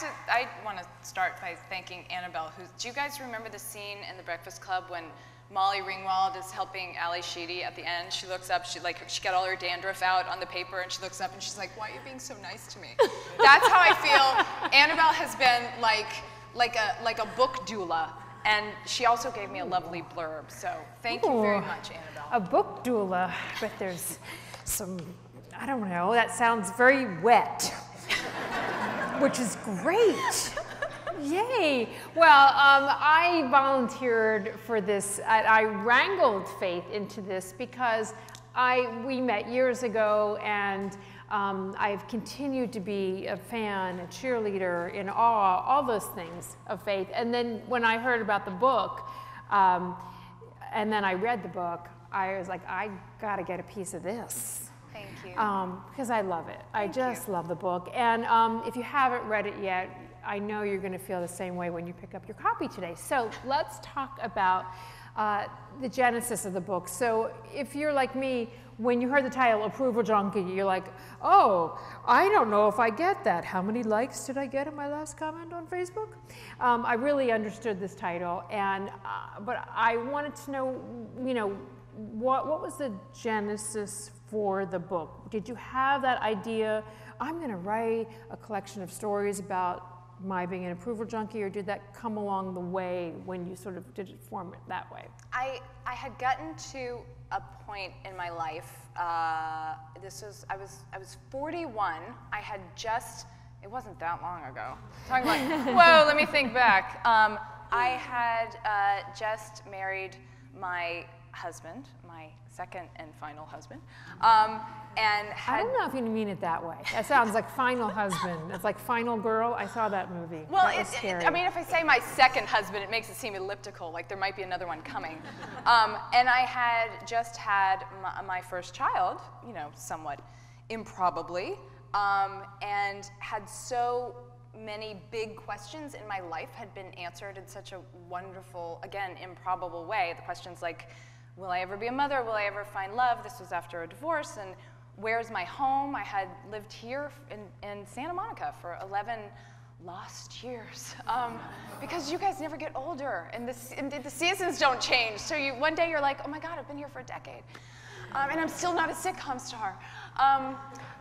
to, I want to start by thanking Annabelle. Who, do you guys remember the scene in The Breakfast Club when Molly Ringwald is helping Ally Sheedy at the end? She looks up, she like, she got all her dandruff out on the paper, and she looks up and she's like, "Why are you being so nice to me?" That's how I feel. Annabelle has been like, like a, like a book doula, and she also gave me a lovely blurb. So thank you very much, Annabelle. A book doula, but there's some, I don't know, that sounds very wet, which is great. Yay. Well, um, I volunteered for this. I, I wrangled Faith into this because I, we met years ago and um, I've continued to be a fan, a cheerleader, in awe, all those things of Faith. And then when I heard about the book, um, and then I read the book, I was like, I gotta get a piece of this. Thank you. Um, because I love it. I just you. love the book. And um, if you haven't read it yet, I know you're going to feel the same way when you pick up your copy today. So let's talk about uh, the genesis of the book. So if you're like me, when you heard the title Approval Junkie, you're like, oh, I don't know if I get that. How many likes did I get in my last comment on Facebook? Um, I really understood this title, and uh, but I wanted to know, you know, what, what was the genesis for the book? Did you have that idea, I'm going to write a collection of stories about my being an approval junkie, or did that come along the way when you sort of did it form it that way? I, I had gotten to a point in my life. Uh, this was I was I was 41. I had just it wasn't that long ago. Talking like whoa, let me think back. Um, I had uh, just married my husband, my second and final husband, um, and I don't know if you mean it that way. That sounds like Final Husband. It's like Final Girl. I saw that movie. Well, that it, it- I mean, if I say my second husband, it makes it seem elliptical, like there might be another one coming. Um, and I had just had my, my first child, you know, somewhat improbably, um, and had so many big questions in my life had been answered in such a wonderful, again, improbable way. The questions like, will I ever be a mother? Will I ever find love? This was after a divorce, and where's my home? I had lived here in, in Santa Monica for 11 lost years um, because you guys never get older and the, and the seasons don't change. So you, one day you're like, oh my God, I've been here for a decade. Um, and I'm still not a sitcom star. Um,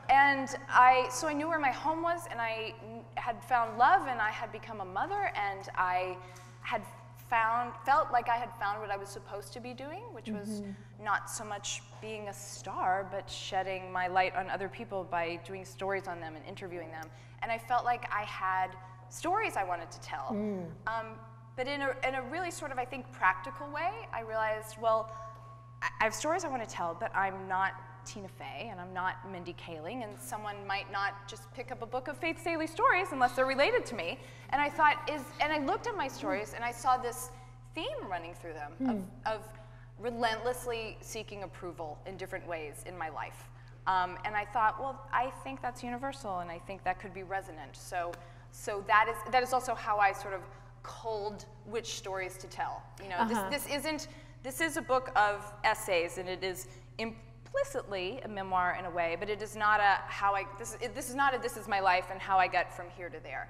and I, so I knew where my home was and I had found love and I had become a mother and I had found, felt like I had found what I was supposed to be doing, which was not so much being a star, but shedding my light on other people by doing stories on them and interviewing them. And I felt like I had stories I wanted to tell. Um, but in a, in a really sort of, I think, practical way, I realized, well, I I have stories I want to tell, but I'm not Tina Fey and I'm not Mindy Kaling, and someone might not just pick up a book of Faith Salie stories unless they're related to me. And I thought, is, and I looked at my stories and I saw this theme running through them of, of relentlessly seeking approval in different ways in my life. Um, and I thought, well, I think that's universal, and I think that could be resonant. So, so that is that is also how I sort of culled which stories to tell. You know, this, this isn't this is a book of essays, and it is implicitly a memoir in a way, but it is not a how I this it, this is not a this is my life and how I got from here to there.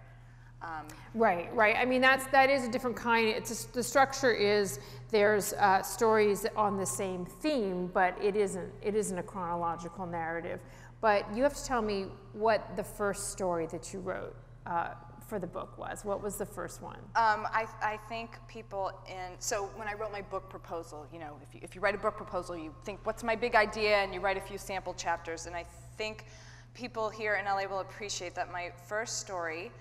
Um, Right, right. I mean, that's that is a different kind. It's the structure is there's uh, stories on the same theme, but it isn't it isn't a chronological narrative. But you have to tell me what the first story that you wrote uh, for the book was. What was the first one? Um, I, I think people in, so when I wrote my book proposal, you know, if you, if you write a book proposal, you think, what's my big idea? And you write a few sample chapters. And I think people here in LA will appreciate that my first story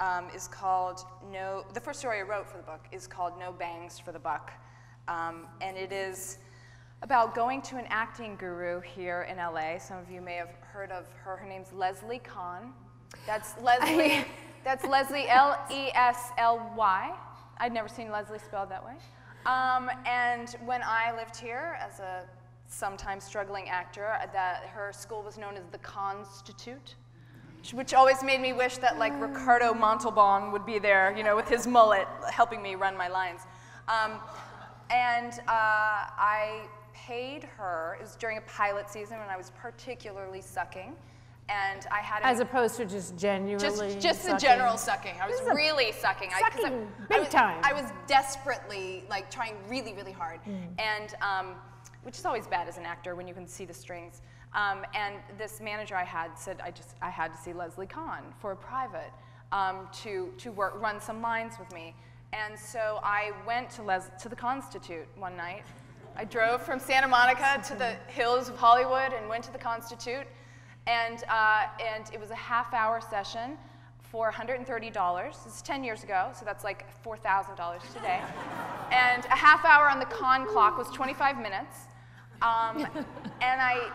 um, is called No, the first story I wrote for the book is called No Bangs for the Buck. Um, and it is about going to an acting guru here in LA. Some of you may have heard of her. Her name's Leslie Kahn. That's Leslie. that's Leslie L E S L Y. I'd never seen Leslie spelled that way. Um, and when I lived here as a sometimes struggling actor, that her school was known as the Constitute, which always made me wish that like Ricardo Montalban would be there, you know, with his mullet, helping me run my lines. Um, and uh, I paid her. It was during a pilot season when I was particularly sucking. And I had As opposed to just genuinely. just just the general sucking. I was This is a really sucking. I, 'cause I- sucking I big was, time. I was desperately like trying really really hard, Mm. and um, which is always bad as an actor when you can see the strings. Um, and this manager I had said I just I had to see Leslie Kahn for a private um, to to work run some lines with me. And so I went to Les to the Constitute one night. I drove from Santa Monica to the hills of Hollywood and went to the Constitute. And, uh, and it was a half hour session for $130. This is 10 years ago, so that's like $4,000 today. and a half hour on the con clock was 25 minutes. Um, and I,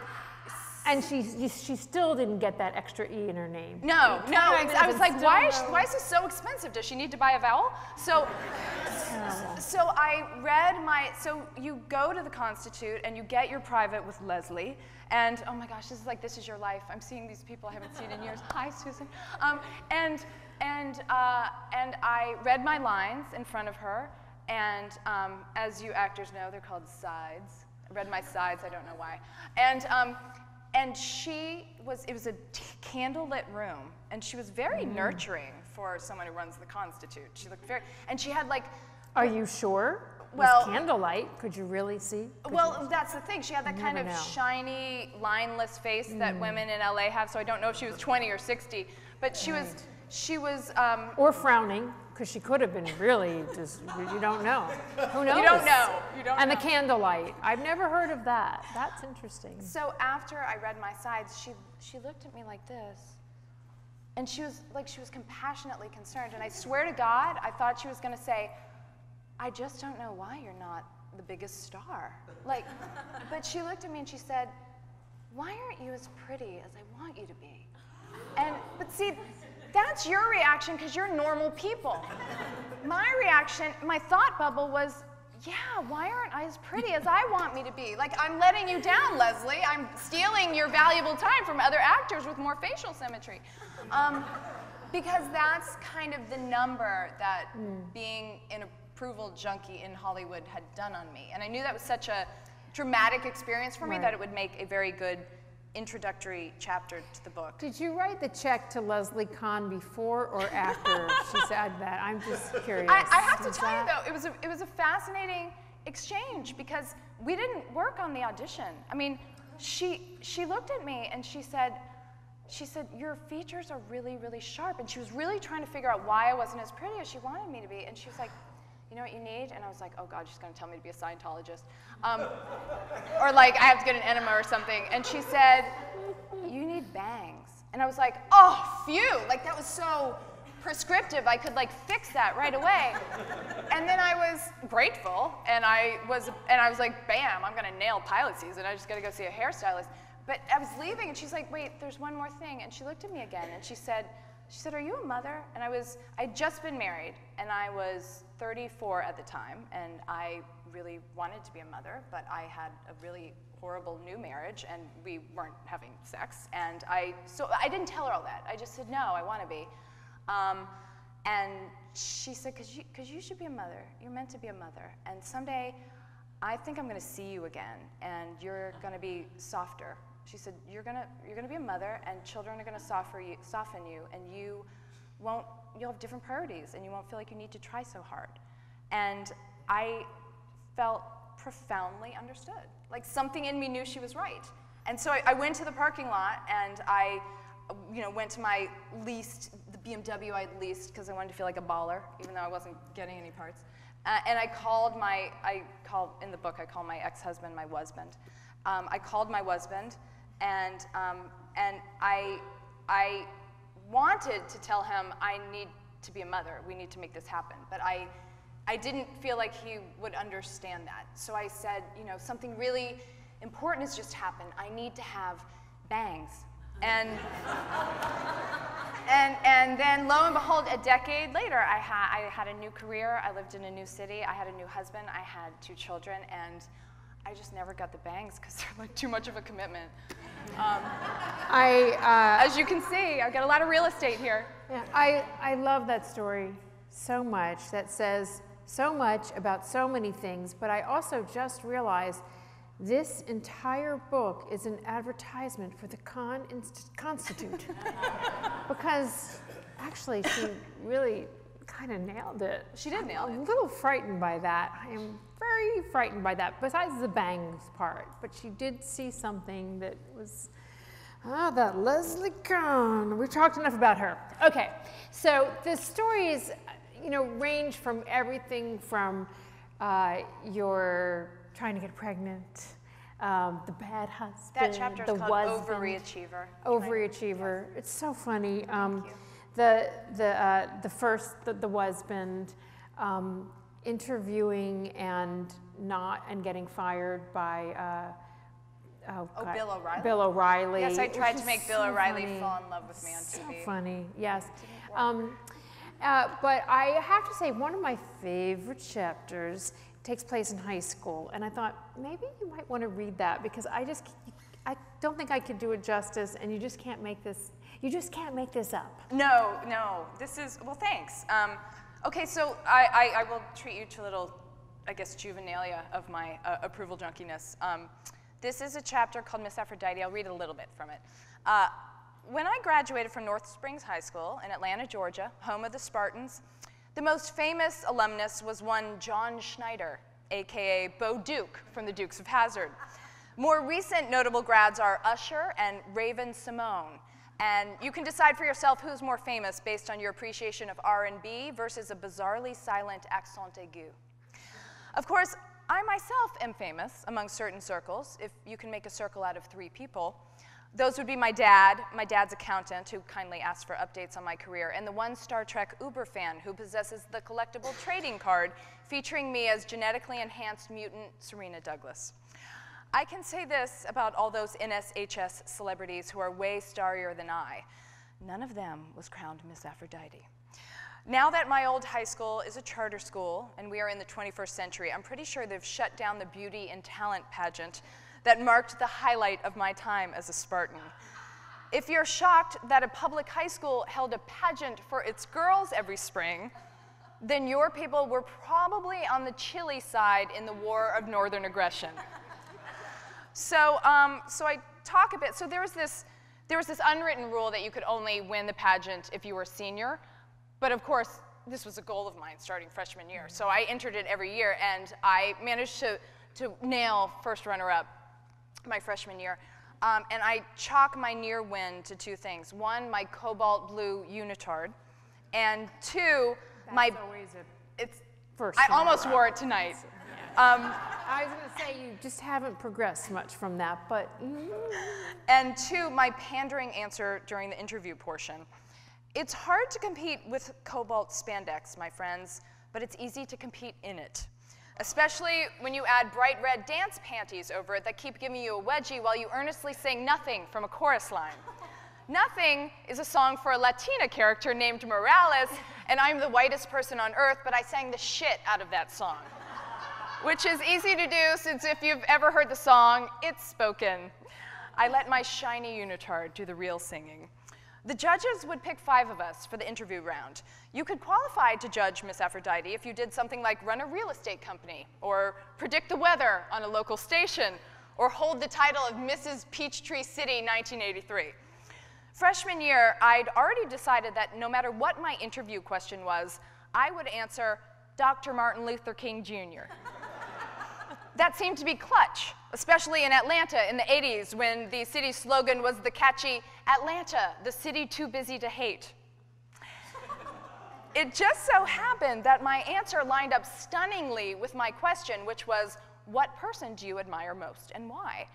And she, she still didn't get that extra E in her name. no, no, I was like, why is, no- why is this so expensive? Does she need to buy a vowel? So, Terrible. So I read my, so you go to the Constitute and you get your private with Leslie, and oh my gosh, this is like, this is your life. I'm seeing these people I haven't seen in years. Hi, Susan. Um, and, and, uh, and I read my lines in front of her, and um, as you actors know, they're called sides. I read my sides, I don't know why. And, um, and she was, it was a t- candlelit room, and she was very nurturing for someone who runs the Constitute. She looked very, and she had like, Are you sure? It Well- was candlelight. Could you really see? Could well, you- that's the thing. She had that kind of know. shiny, lineless face that women in LA have. So I don't know if she was 20 or 60, but she was, she was. Um, or frowning, because she could have been really just, you don't know. Who knows? you don't know. You don't And know. the candlelight. I've never heard of that. That's interesting. So after I read my sides, she she looked at me like this, and she was like she was compassionately concerned. And I swear to God, I thought she was going to say, "I just don't know why you're not the biggest star." Like, but she looked at me and she said, "Why aren't you as pretty as I want you to be?" And but see, that's your reaction because you're normal people. My reaction, my thought bubble was, yeah, why aren't I as pretty as I want me to be? Like I'm letting you down, Leslie. I'm stealing your valuable time from other actors with more facial symmetry. Um, because that's kind of the number that being an approval junkie in Hollywood had done on me. And I knew that was such a dramatic experience for me Right. that it would make a very good introductory chapter to the book. Did you write the check to Leslie Kahn before or after she said that? I'm just curious. I, I have to tell you though, it was a, it was a fascinating exchange because we didn't work on the audition. I mean, she she looked at me and she said, she said your features are really really sharp, and she was really trying to figure out why I wasn't as pretty as she wanted me to be, and she was like. You know what you need? And I was like, oh God, she's gonna tell me to be a Scientologist. Um, or like, I have to get an enema or something. And she said, you need bangs. And I was like, oh, phew. Like, that was so prescriptive. I could like fix that right away. and then I was grateful, and I was, and I was like, bam, I'm gonna nail pilot season. I just gotta go see a hairstylist. But I was leaving, and she's like, wait, there's one more thing. And she looked at me again, and she said, she said, are you a mother? And I was, I'd just been married, and I was 34 at the time, and I really wanted to be a mother, but I had a really horrible new marriage, and we weren't having sex. And I, so I didn't tell her all that. I just said, no, I want to be. Um, and she said, because you, cause you should be a mother. You're meant to be a mother. And someday, I think I'm going to see you again, and you're going to be softer. She said, you're going to you're to be a mother, and children are going to soften you, soften you, and you won't, you'll have different priorities, and you won't feel like you need to try so hard. And I felt profoundly understood. Like something in me knew she was right. And so I, I went to the parking lot and I, you know, went to my leased, the BMW I'd leased because I wanted to feel like a baller, even though I wasn't getting any parts. Uh, and I called my, I called, in the book, I call my ex-husband my husband. Um, I called my husband and, um, and I, I wanted to tell him I need to be a mother. We need to make this happen. But I, I didn't feel like he would understand that. So I said, you know, something really important has just happened. I need to have bangs. And, and, and then lo and behold, a decade later, I, ha- I had a new career. I lived in a new city. I had a new husband. I had two children. And I just never got the bangs because they're like too much of a commitment. Um, I, uh, as you can see, I've got a lot of real estate here. Yeah, I, I love that story so much that says so much about so many things, but I also just realized This entire book is an advertisement for the Kahn Inst- Constitute. because actually, she really kind of nailed it. She did nail I'm it. a little frightened by that. I am very frightened by that, besides the bangs part. But she did see something that was. Ah, that Leslie Kahn. We've talked enough about her. Okay, so the stories, you know, range from everything from uh, your trying to get pregnant, um, the bad husband, That chapter the is called husband, Overachiever. overachiever. It's so funny. Um, the the uh, the first the, the husband um, interviewing and not and getting fired by. Uh, Oh, Oh, God. Bill O'Reilly? Bill O'Reilly. Yes, I tried to make Bill O'Reilly funny. fall in love with me on So TV. funny, yes. Um, uh, but I have to say, one of my favorite chapters takes place in high school, and I thought maybe you might want to read that because I just, I don't think I could do it justice, and you just can't make this, you just can't make this up. No, no. This is well. Thanks. Um, okay, so I, I, I will treat you to a little, I guess, juvenilia of my uh, approval junkiness. Um, this is a chapter called Miss Aphrodite. I'll read a little bit from it. Uh, when I graduated from North Springs High School in Atlanta, Georgia, home of the Spartans, the most famous alumnus was one John Schneider, aka Bo Duke from the Dukes of Hazzard. More recent notable grads are Usher and Raven-Symoné. And you can decide for yourself who's more famous based on your appreciation of R&B versus a bizarrely silent accent aigu. Of course, I myself am famous among certain circles, if you can make a circle out of three people. Those would be my dad, my dad's accountant, who kindly asked for updates on my career, and the one Star Trek Uber fan who possesses the collectible trading card featuring me as genetically enhanced mutant Sarina Douglas. I can say this about all those NSHS celebrities who are way starrier than I. None of them was crowned Miss Aphrodite. Now that my old high school is a charter school and we are in the 21st century, I'm pretty sure they've shut down the beauty and talent pageant that marked the highlight of my time as a Spartan. If you're shocked that a public high school held a pageant for its girls every spring, then your people were probably on the chilly side in the war of northern aggression. So, um, so I talk a bit. So there was this, there was this unwritten rule that you could only win the pageant if you were a senior. But of course, this was a goal of mine starting freshman year. So I entered it every year, and I managed to, to nail first runner-up my freshman year. Um, and I chalk my near win to two things. One, my cobalt blue unitard, and two, my always a it's. first I almost wore it tonight. Um, I was going to say you just haven't progressed much from that, but And two, my pandering answer during the interview portion. It's hard to compete with cobalt spandex, my friends, but it's easy to compete in it. Especially when you add bright red dance panties over it that keep giving you a wedgie while you earnestly sing nothing from a chorus line. Nothing is a song for a Latina character named Morales, and I'm the whitest person on earth, but I sang the shit out of that song. Which is easy to do since if you've ever heard the song, it's spoken. I let my shiny unitard do the real singing. The judges would pick five of us for the interview round. You could qualify to judge Miss Aphrodite if you did something like run a real estate company, or predict the weather on a local station, or hold the title of Mrs. Peachtree City 1983. Freshman year, I'd already decided that no matter what my interview question was, I would answer Dr. Martin Luther King Jr. that seemed to be clutch, especially in Atlanta in the 80s when the city's slogan was the catchy Atlanta, the city too busy to hate. It just so happened that my answer lined up stunningly with my question, which was, What person do you admire most and why?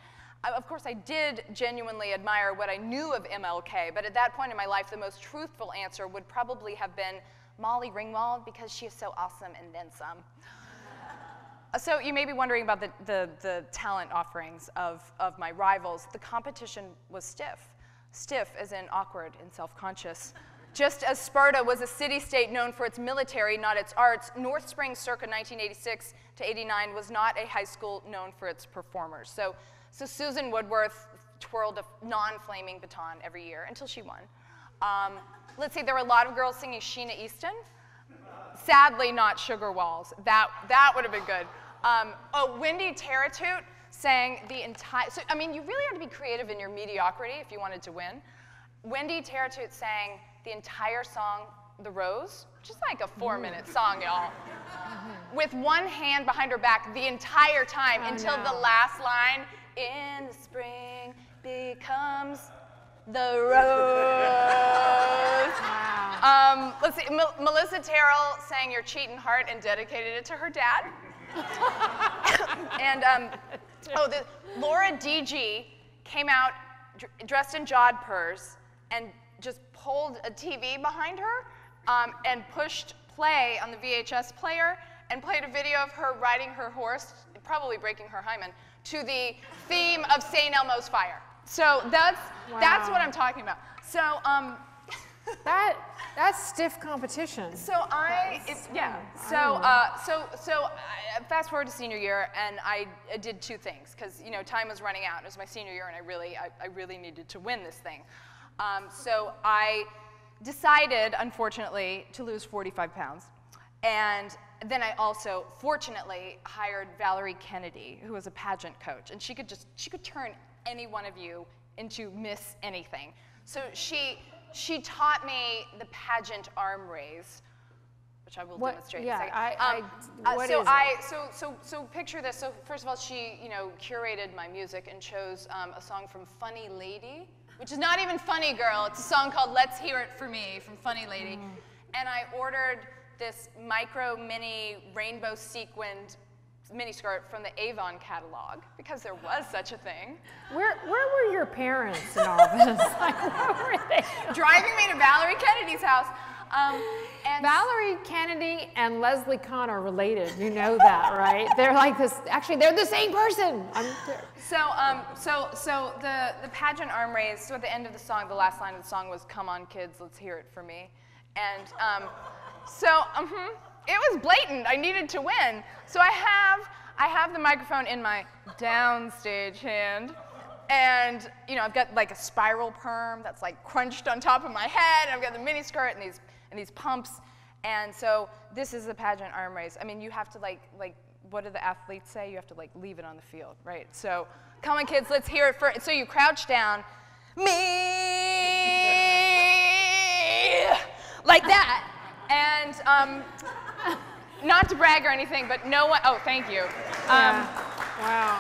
Of course, I did genuinely admire what I knew of MLK, but at that point in my life, the most truthful answer would probably have been Molly Ringwald because she is so awesome and then some. So you may be wondering about the, the, the talent offerings of, of my rivals. The competition was stiff. Stiff as in awkward and self-conscious. Just as Sparta was a city-state known for its military, not its arts, North Springs circa 1986 to 89 was not a high school known for its performers. So, so Susan Woodworth twirled a non-flaming baton every year until she won. Um, let's see, there were a lot of girls singing Sheena Easton. Sadly, not Sugar Walls. That, that would have been good. Um, oh, Wendy Terratute sang the entire. So I mean, you really had to be creative in your mediocrity if you wanted to win. Wendy Terratute sang the entire song "The Rose," which is like a four-minute song, y'all, with one hand behind her back the entire time Oh, until the last line. In the spring becomes the rose. Wow. Um, let's see. Mel- Melissa Terrell sang "Your Cheating Heart" and dedicated it to her dad. And um, oh, the, Laura DG came out dr- dressed in jodhpurs and just pulled a TV behind her um, and pushed play on the VHS player and played a video of her riding her horse, probably breaking her hymen, to the theme of St. Elmo's Fire. So that's that's what I'm talking about. So um, That that's stiff competition. so I, it, yeah. So, uh, so, so I, fast forward to senior year, and I, I did two things because you know time was running out. It was my senior year, and I really, I, I really needed to win this thing. Um, so I decided, unfortunately, to lose 45 pounds, and then I also, fortunately, hired Valerie Kennedy, who was a pageant coach, and she could just, she could turn any one of you into Miss Anything. So she, she taught me the pageant arm raise, which I will What- demonstrate yeah, in a second. I- Um, I- uh, so? I, so, so, so picture this. So first of all, she, you know, curated my music and chose um, a song from Funny Lady, which is not even funny, girl. It's a song called "Let's Hear It for Me" from Funny Lady, Mm. and I ordered this micro mini rainbow sequined mini skirt from the Avon catalog because there was such a thing. Where where were your parents in all this? like where were they? Driving me to Valerie Kennedy's house. Um, and Valerie Kennedy and Leslie Kahn are related. You know that, right? They're like this. Actually, they're the same person. I'm, So, um, so, so the, the pageant arm raise, so at the end of the song, the last line of the song was, Come on, kids, let's hear it for me. And um, so, mhm, it was blatant. I needed to win. So I have, I have the microphone in my downstage hand. And, you know, I've got like a spiral perm that's like crunched on top of my head. I've got the mini skirt and these, and these pumps. And so this is the pageant arm race. I mean, you have to like, like, what do the athletes say? You have to like leave it on the field, right? So, come on, kids, let's hear it for. So you crouch down, me, like that, and um, not to brag or anything, but no one. Oh, thank you. Um, wow.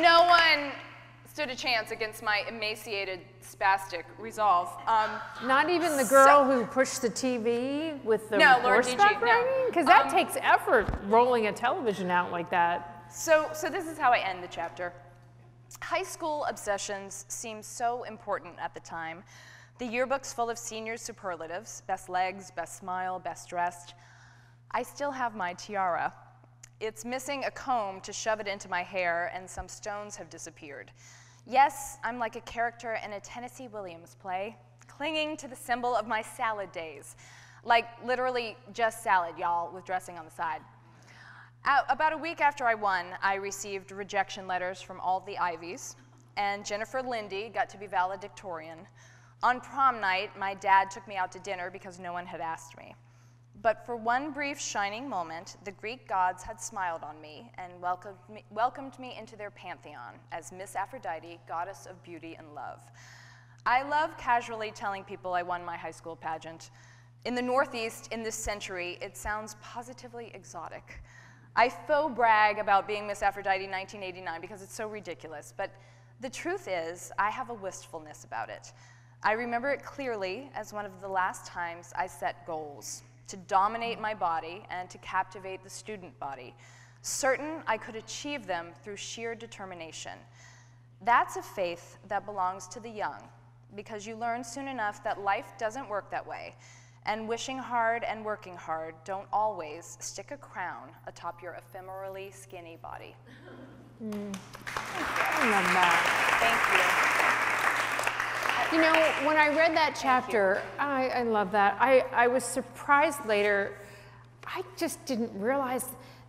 no one stood a chance against my emaciated, spastic resolve. Um, Not even the So- girl who pushed the TV with the No, horseback no. riding? Because that Um, takes effort rolling a television out like that. So, so this is how I end the chapter. High school obsessions seemed so important at the time. The yearbook's full of senior superlatives best legs, best smile, best dressed. I still have my tiara. It's missing a comb to shove it into my hair, and some stones have disappeared. Yes, I'm like a character in a Tennessee Williams play, clinging to the symbol of my salad days. Like literally just salad, y'all, with dressing on the side. About a week after I won, I received rejection letters from all the Ivies, and Jennifer Lindy got to be valedictorian. On prom night, my dad took me out to dinner because no one had asked me. But for one brief shining moment, the Greek gods had smiled on me and welcomed me, welcomed me into their pantheon as Miss Aphrodite, goddess of beauty and love. I love casually telling people I won my high school pageant. In the Northeast, in this century, it sounds positively exotic. I faux brag about being Miss Aphrodite 1989 because it's so ridiculous, but the truth is, I have a wistfulness about it. I remember it clearly as one of the last times I set goals to dominate my body and to captivate the student body, certain I could achieve them through sheer determination. That's a faith that belongs to the young, because you learn soon enough that life doesn't work that way, and wishing hard and working hard don't always stick a crown atop your ephemerally skinny body. Mm. I love that. Thank You know, when I read that chapter, I, I love that. I, I was surprised later. I just didn't realize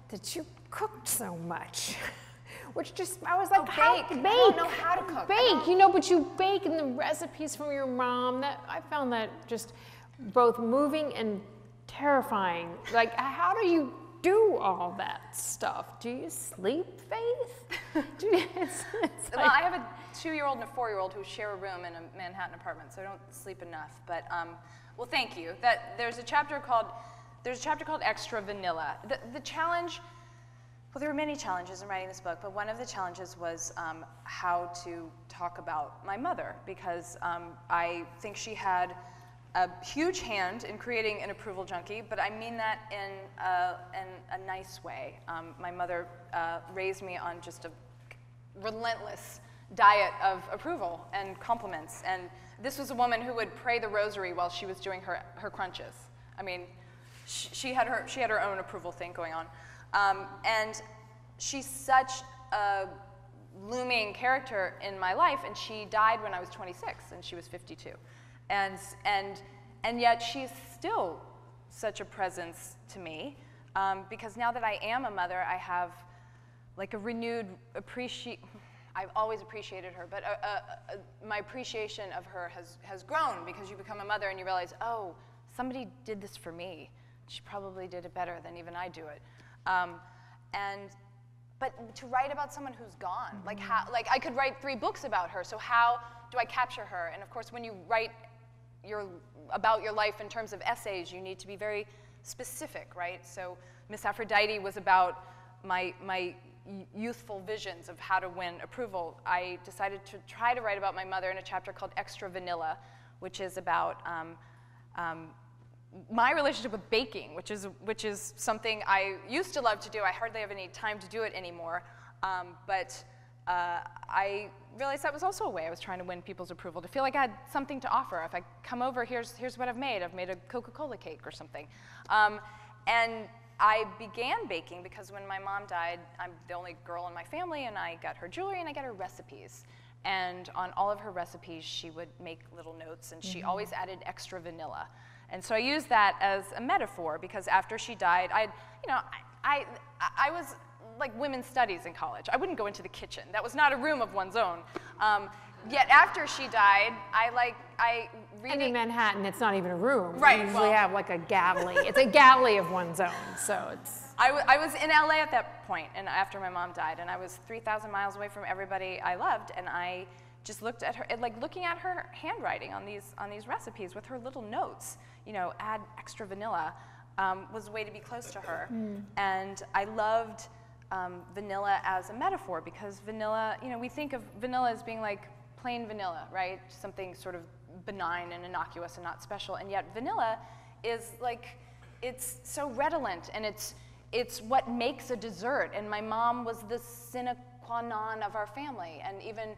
that you cooked so much. Which just, I was like, Oh, how, bake. bake. I don't know how to cook. Bake, you know, but you bake in the recipes from your mom. That I found that just both moving and terrifying. Like, how do you do all that stuff? Do you sleep, Faith? do you, it's, it's well, I have a two-year-old and a four-year-old who share a room in a Manhattan apartment, so I don't sleep enough. But um, well, thank you. That there's a chapter called there's a chapter called Extra Vanilla. The, the challenge. Well, there were many challenges in writing this book, but one of the challenges was um, how to talk about my mother because um, I think she had a huge hand in creating an approval junkie, but I mean that in a, in a nice way. Um, my mother uh, raised me on just a relentless diet of approval and compliments. And this was a woman who would pray the rosary while she was doing her, her crunches. I mean, she, she had, her, she had her own approval thing going on. Um, and she's such a looming character in my life, and she died when I was 26, and she was 52. And, and, and yet she's still such a presence to me um, because now that I am a mother, I have like a renewed appreciation. I've always appreciated her, but uh, uh, uh, my appreciation of her has, has grown because you become a mother and you realize, oh, somebody did this for me. She probably did it better than even I do it. Um, and but to write about someone who's gone, like how, like I could write three books about her. So how do I capture her? And of course, when you write your, about your life in terms of essays, you need to be very specific, right? So Miss Aphrodite was about my, my youthful visions of how to win approval. I decided to try to write about my mother in a chapter called Extra Vanilla, which is about um, um, my relationship with baking, which is, which is something I used to love to do. I hardly have any time to do it anymore. Um, but uh, I realized that was also a way I was trying to win people's approval, to feel like I had something to offer. If I come over, here's, here's what I've made. I've made a Coca-Cola cake or something. Um, and I began baking because when my mom died, I'm the only girl in my family, and I got her jewelry and I got her recipes. And on all of her recipes, she would make little notes, and she mm -hmm. always added extra vanilla. And so I used that as a metaphor because after she died, I, you know, I, I, I was like women's studies in college. I wouldn't go into the kitchen. That was not a room of one's own. Um, yet after she died, I like I reading. And in Manhattan, it's not even a room. Right. You usually well, have like a galley. it's a galley of one's own. So it's. I, was in LA at that point, and after my mom died, and I was 3,000 miles away from everybody I loved, and I just looked at her, like looking at her handwriting on these on these recipes with her little notes. You know, add extra vanilla. Um, was a way to be close to her, mm. and I loved um, vanilla as a metaphor because vanilla, you know, we think of vanilla as being like plain vanilla, right? Something sort of benign and innocuous and not special. And yet vanilla is like, it's so redolent and it's, it's what makes a dessert. And my mom was the sine qua non of our family. And even,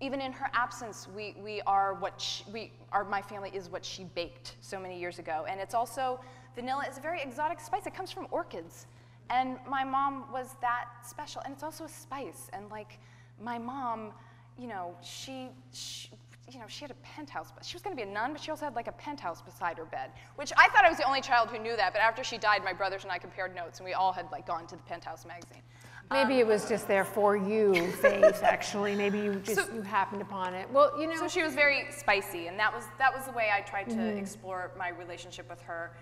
even in her absence, we, we are what she, we, our, my family is what she baked so many years ago. And it's also, vanilla is a very exotic spice. It comes from orchids. And my mom was that special. And it's also a spice. And like my mom, you know, she, she you know, she had a penthouse. But she was going to be a nun, but she also had like a penthouse beside her bed, which I thought I was the only child who knew that. But after she died, my brothers and I compared notes, and we all had like gone to the penthouse magazine. Maybe um, it was just there for you, Faith. Actually, maybe you just so, you happened upon it. Well, you know. So she was very spicy, and that was that was the way I tried to mm. explore my relationship with her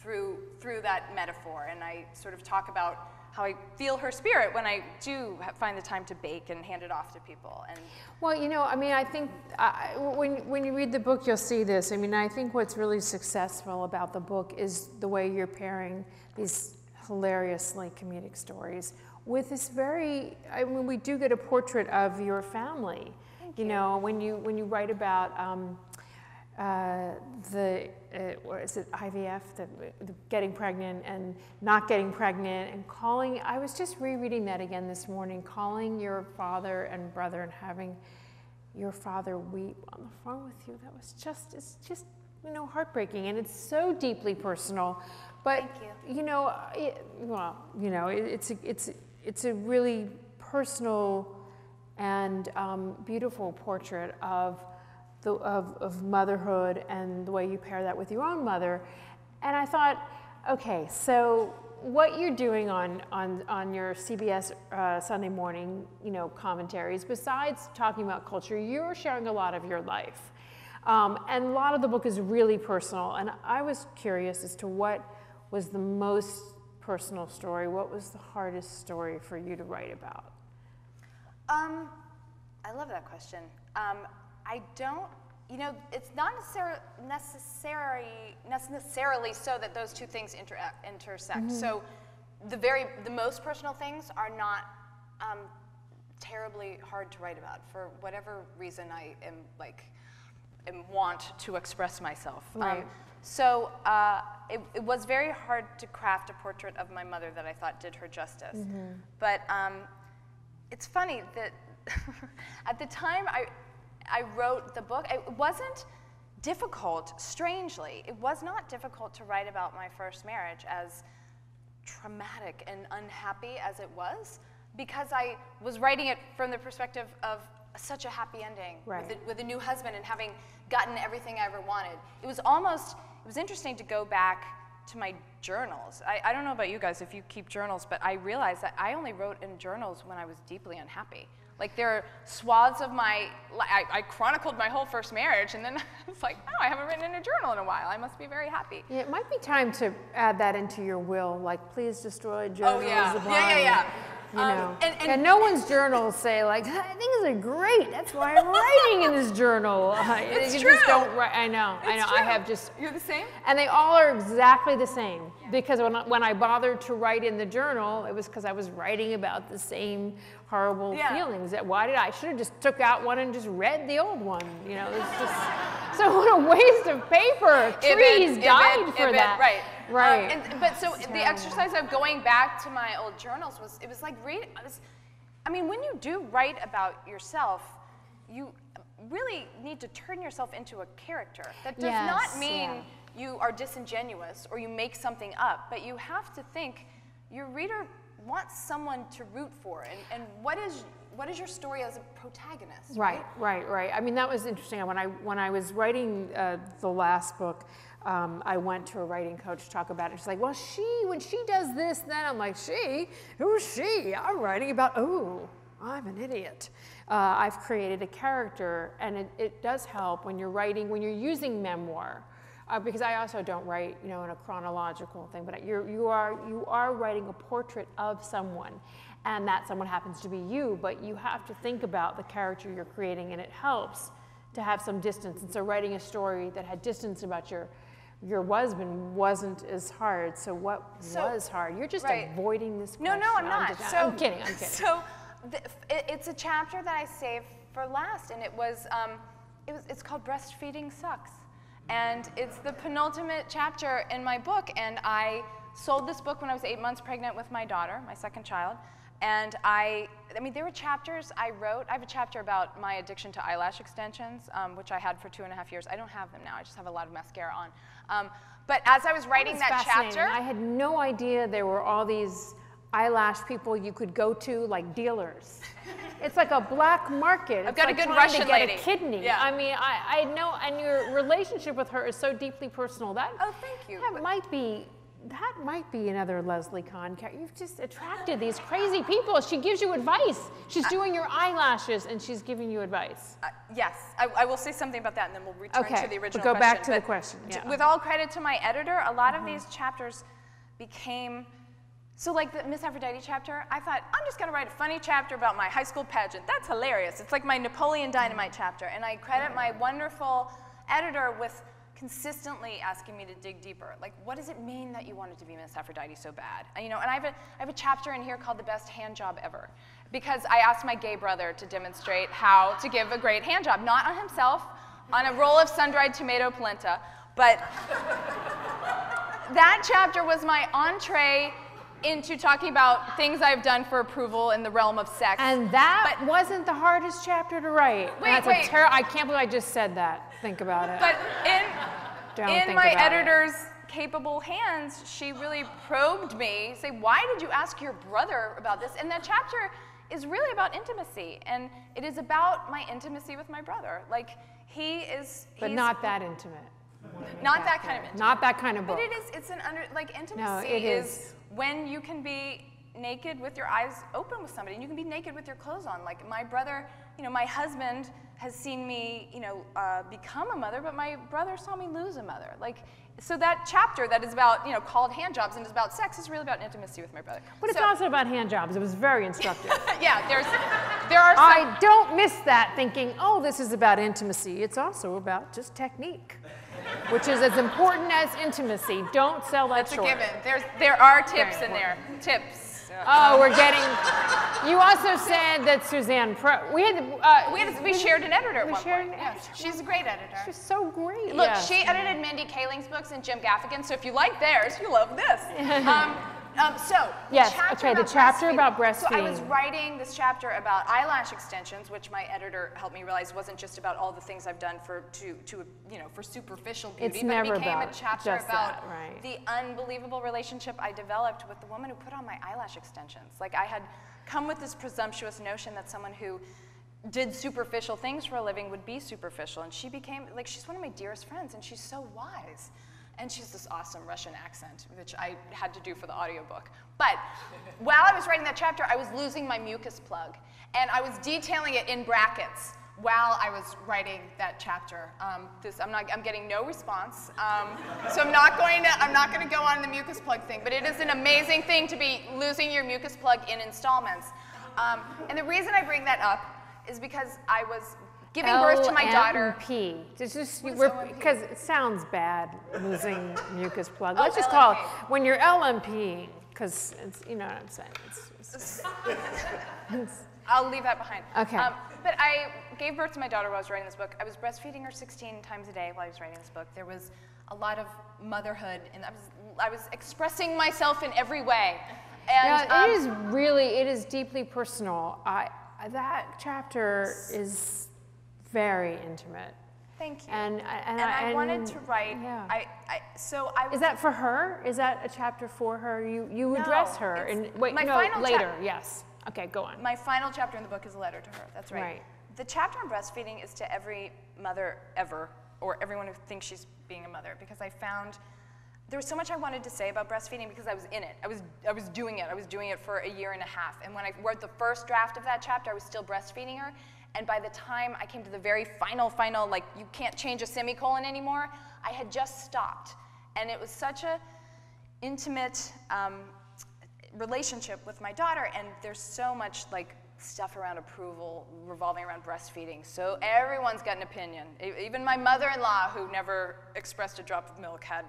through, through that metaphor. And I sort of talk about how I feel her spirit when I do find the time to bake and hand it off to people. And well, you know, I mean, I think I, when when you read the book, you'll see this. I mean, I think what's really successful about the book is the way you're pairing these hilariously comedic stories with this very. I mean, we do get a portrait of your family. You, you know, when you when you write about. Um, uh, the uh, what is it IVF, the, the, getting pregnant and not getting pregnant, and calling. I was just rereading that again this morning, calling your father and brother and having your father weep on the phone with you. That was just it's just you know heartbreaking, and it's so deeply personal. But you. you. know, it, well, you know, it, it's a, it's it's a really personal and um, beautiful portrait of the, of, of motherhood and the way you pair that with your own mother. And I thought, okay, so what you're doing on, on, on your CBS uh, Sunday morning, you know, commentaries, besides talking about culture, you're sharing a lot of your life. Um, and a lot of the book is really personal. And I was curious as to what was the most personal story, what was the hardest story for you to write about? Um, I love that question. Um, I don't, you know, it's not necessar- necessary, necessarily so that those two things inter- intersect. So the very, the most personal things are not um, terribly hard to write about. For whatever reason, I am like, am want to express myself. Right. Um, so uh, it, it was very hard to craft a portrait of my mother that I thought did her justice. But um, it's funny that at the time I, I wrote the book, it wasn't difficult, strangely. It was not difficult to write about my first marriage as traumatic and unhappy as it was because I was writing it from the perspective of such a happy ending Right. with, a, with a new husband and having gotten everything I ever wanted. It was almost, it was interesting to go back to my journals. I, I don't know about you guys if you keep journals, but I realized that I only wrote in journals when I was deeply unhappy. Like there are swaths of my, I, I chronicled my whole first marriage, and then it's like, oh, I haven't written in a journal in a while. I must be very happy. Yeah, it might be time to add that into your will, like please destroy journals Oh, yeah. Yeah, yeah, yeah. You Um, know, and- and- and no one's journals say like, "I think these are great. That's why I'm writing in this journal." It's you true. just don't write. I know. I It's know. I have just You're the same? And they all are exactly the same because when I, when I bothered to write in the journal, it was because I was writing about the same horrible Yeah. feelings. That why did I, I should have just took out one and just read the old one? You know, it's just so what a waste of paper. Trees Ibid, died for Ibid, that. Right. Right. Um, and, but so the exercise of going back to my old journals was, it was like read. I was, I mean, when you do write about yourself, you really need to turn yourself into a character. That does Yes, not mean yeah. you are disingenuous or you make something up, but you have to think your reader wants someone to root for. And, and what is what is your story as a protagonist? Right, right, right. I mean, that was interesting. When I when I was writing uh, the last book, um, I went to a writing coach to talk about it. She's like, "Well, she when she does this, then I'm like, she? Who's she? I'm writing about. Oh, I'm an idiot. Uh, I've created a character, and it, it does help when you're writing when you're using memoir." Uh, because I also don't write, you know, in a chronological thing, but you're, you are you are writing a portrait of someone, and that someone happens to be you. But you have to think about the character you're creating, and it helps to have some distance. And so, writing a story that had distance about your your husband wasn't as hard. So, what So- was hard? You're just right. avoiding this. question. No, no. I'm not. just- so, I'm kidding. I'm kidding. So, the, it, it's a chapter that I saved for last, and it was, um, it was, it's called "Breastfeeding Sucks," and it's the penultimate chapter in my book. And I sold this book when I was eight months pregnant with my daughter, my second child. And I, I mean, there were chapters I wrote. I have a chapter about my addiction to eyelash extensions, um, which I had for two and a half years. I don't have them now. I just have a lot of mascara on. Um, but as I was writing That's that chapter, I had no idea there were all these eyelash people you could go to, like dealers. It's like a black market. I've It's got a good Russian to get lady. a kidney. Yeah. I mean, I, I know, and your relationship with her is so deeply personal. That Oh, thank you. That might be. That might be another Leslie Kahn character. You've just attracted these crazy people. She gives you advice. She's doing your eyelashes and she's giving you advice. Uh, yes, I, I will say something about that, and then we'll return Okay, to the but original go question. back to the question, yeah. With all credit to my editor, a lot of these chapters became. So, like the Miss Aphrodite chapter, I thought, I'm just gonna write a funny chapter about my high school pageant. That's hilarious. It's like my Napoleon Dynamite chapter. And I credit my wonderful editor with consistently asking me to dig deeper. Like, what does it mean that you wanted to be Miss Aphrodite so bad? And, you know, and I have, a, I have a chapter in here called The Best Hand Job Ever. Because I asked my gay brother to demonstrate how to give a great hand job, not on himself, on a roll of sun-dried tomato polenta, but that chapter was my entree into talking about things I've done for approval in the realm of sex. And that But- wasn't the hardest chapter to write. Wait, that's wait. A I can't believe I just said that. Think about it. But in, Don't in my about it. editor's capable hands, she really probed me, say, why did you ask your brother about this? And that chapter is really about intimacy. And it is about my intimacy with my brother. Like, he is. but not that intimate. Not that kind of intimacy. Not that kind of book. But it is, it's an under, like intimacy no, it is. is. when you can be naked with your eyes open with somebody and you can be naked with your clothes on. Like my brother you know, my husband has seen me, you know, uh, become a mother, but my brother saw me lose a mother. Like, so that chapter that is about, you know, called hand jobs and is about sex is really about intimacy with my brother. But it's also about hand jobs. It was very instructive. yeah, there's, there are some, I don't miss that thinking, oh, this is about intimacy. It's also about just technique, which is as important as intimacy. Don't sell that it's a given. There's, there are tips in there, tips. Oh, we're getting. You also said that Suzanne Pro. We had. Uh, We, had, we shared an editor at we one shared point. an editor. she's a great editor. She's so great. Look, yeah. she edited Mindy Kaling's books and Jim Gaffigan, so if you like theirs, you love this. um, um, so, Yes, chapter okay, the about chapter breastfeeding. about So I was writing this chapter about eyelash extensions, which my editor helped me realize wasn't just about all the things I've done for to to you know for superficial beauty, It's but never it became a chapter about that, right. the unbelievable relationship I developed with the woman who put on my eyelash extensions. Like I had come with this presumptuous notion that someone who did superficial things for a living would be superficial, and she became like she's one of my dearest friends, and she's so wise. And she's this awesome Russian accent, which I had to do for the audiobook. But while I was writing that chapter, I was losing my mucus plug. And I was detailing it in brackets while I was writing that chapter. Um, this, I'm, not, I'm getting no response. Um, so I'm not, going to, I'm not going to go on the mucus plug thing. But it is an amazing thing to be losing your mucus plug in installments. Um, and the reason I bring that up is because I was giving birth to my daughter. LMP. It's just What is LMP? because it sounds bad losing mucus plug. Oh, Let's just call it when you're LMP because it's you know what I'm saying. It's, it's, it's- I'll leave that behind. Okay. Um, but I gave birth to my daughter while I was writing this book. I was breastfeeding her 16 times a day while I was writing this book. There was a lot of motherhood, and I was, I was expressing myself in every way. And yeah, um, it is really it is deeply personal. I that chapter is very intimate. Thank you. And I- and and I- I wanted to write. yeah. I, I so I Is that for her? Is that a chapter for her? You you address her and wait my no final later. yes. Okay, go on. My final chapter in the book is a letter to her. That's right. Right. The chapter on breastfeeding is to every mother ever, or everyone who thinks she's being a mother, because I found there was so much I wanted to say about breastfeeding because I was in it. I was, I was doing it. I was doing it for a year and a half. And when I wrote the first draft of that chapter, I was still breastfeeding her. And by the time I came to the very final, final, like you can't change a semicolon anymore, I had just stopped. And it was such a intimate um, relationship with my daughter, and there's so much like stuff around approval revolving around breastfeeding. So everyone's got an opinion. Even my mother-in-law, who never expressed a drop of milk, had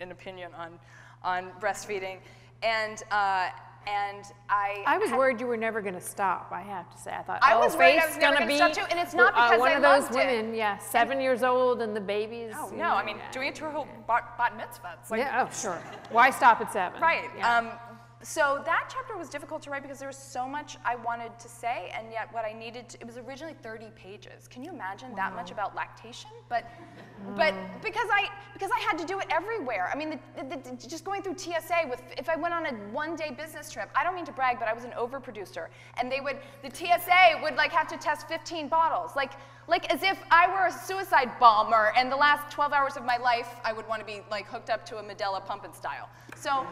an opinion on on breastfeeding, and. Uh, and I, I was had- worried you were never going to stop. I have to say, I thought, I oh, was worried I was never gonna be stop too, and it's not uh, because one I of those loved it. women, yeah, seven years old, and the babies. Oh no! know, I mean, yeah. doing it to her whole bat, bat mitzvah. Like, yeah, oh sure. Why stop at seven? Right. Yeah. Um, so that chapter was difficult to write because there was so much I wanted to say, and yet what I needed to, it was originally 30 pages. Can you imagine that much about lactation? But, but because I because I had to do it everywhere. I mean, the, the, the- just going through TSA with if I went on a one-day business trip. I don't mean to brag, but I was an overproducer, and they would the TSA would like have to test 15 bottles, like like as if I were a suicide bomber, and the last 12 hours of my life I would want to be like hooked up to a Medela Pump In Style. So.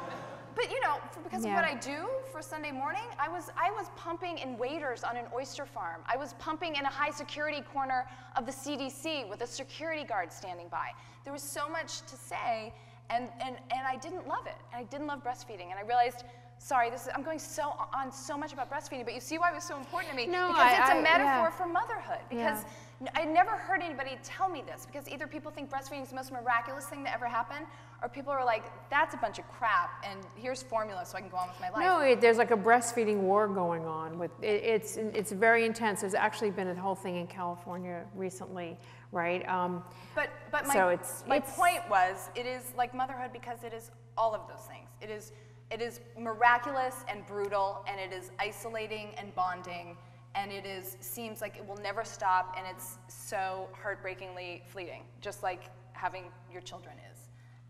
But you know, for, because of what I do for Sunday morning, I was I was pumping in waders on an oyster farm. I was pumping in a high security corner of the CDC with a security guard standing by. There was so much to say, and and and I didn't love it. I didn't love breastfeeding, and I realized. Sorry, this is, I'm going so on so much about breastfeeding, but you see why it was so important to me No, because I- it's I- a metaphor yeah. for motherhood. Yeah. Because n- I never heard anybody tell me this because either people think breastfeeding is the most miraculous thing that ever happened, or people are like, that's a bunch of crap, and here's formula so I can go on with my life. No, it, there's like a breastfeeding war going on. With it, it's it's very intense. There's actually been a whole thing in California recently, right? Um, But but my, So it's- my it's- point was it is like motherhood because it is all of those things. It is it is miraculous and brutal and it is isolating and bonding and it is seems like it will never stop and it's so heartbreakingly fleeting, just like having your children is.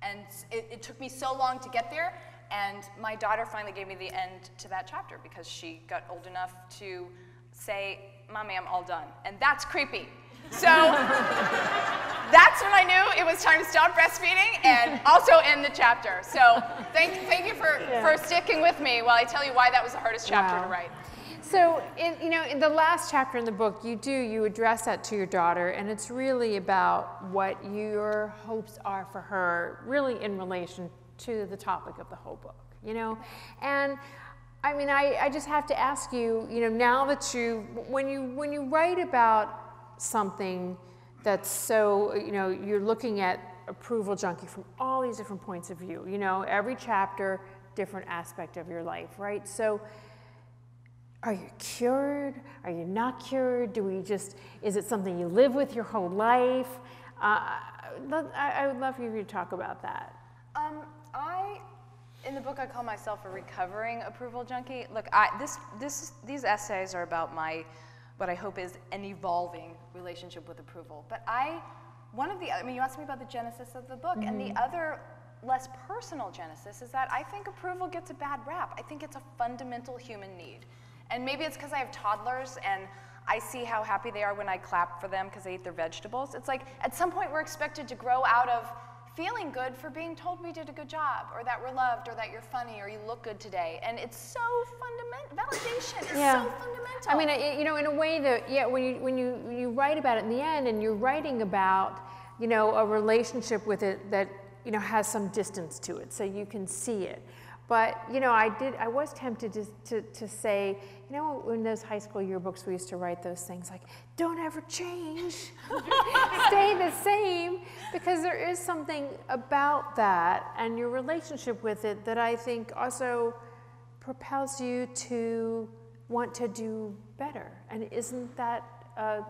And it, it took me so long to get there and my daughter finally gave me the end to that chapter because she got old enough to say, Mommy, I'm all done. And that's creepy. So that's when I knew it was time to stop breastfeeding and also end the chapter. So thank, thank you for, Yeah. for sticking with me while I tell you why that was the hardest chapter Wow. to write. So, in, you know, in the last chapter in the book, you do you address that to your daughter, and it's really about what your hopes are for her, really in relation to the topic of the whole book. You know, and I mean, I, I just have to ask you, you know, now that you when you when you write about something that's so, you know, you're looking at approval junkie from all these different points of view. You know, every chapter, different aspect of your life, right? So are you cured? Are you not cured? Do we just, is it something you live with your whole life? Uh, I, I would love for you to talk about that. Um, I, in the book, I call myself a recovering approval junkie. Look, I, this, this, these essays are about my, what I hope is an evolving relationship with approval. But I, one of the, I mean, you asked me about the genesis of the book, mm-hmm. and the mm-hmm. other less personal genesis is that I think approval gets a bad rap. I think it's a fundamental human need. And maybe it's because I have toddlers and I see how happy they are when I clap for them because they eat their vegetables. It's like at some point we're expected to grow out of feeling good for being told we did a good job or that we're loved or that you're funny or you look good today. And it's so fundamental. Validation is yeah. so fundamental. I mean, you know, in a way that, yeah, when you, when, you, when you write about it in the end and you're writing about, you know, a relationship with it that, you know, has some distance to it so you can see it. But you know, I did. I was tempted to, to, to say, you know, in those high school yearbooks, we used to write those things like, "Don't ever change, stay the same," because there is something about that and your relationship with it that I think also propels you to want to do better. And isn't that a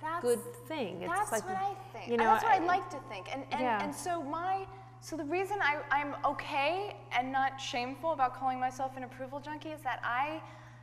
that's, good thing? It's that's like, what I think. You know, that's what I, I like to think. And and, yeah. and so my so the reason I, I'm okay and not shameful about calling myself an approval junkie is that I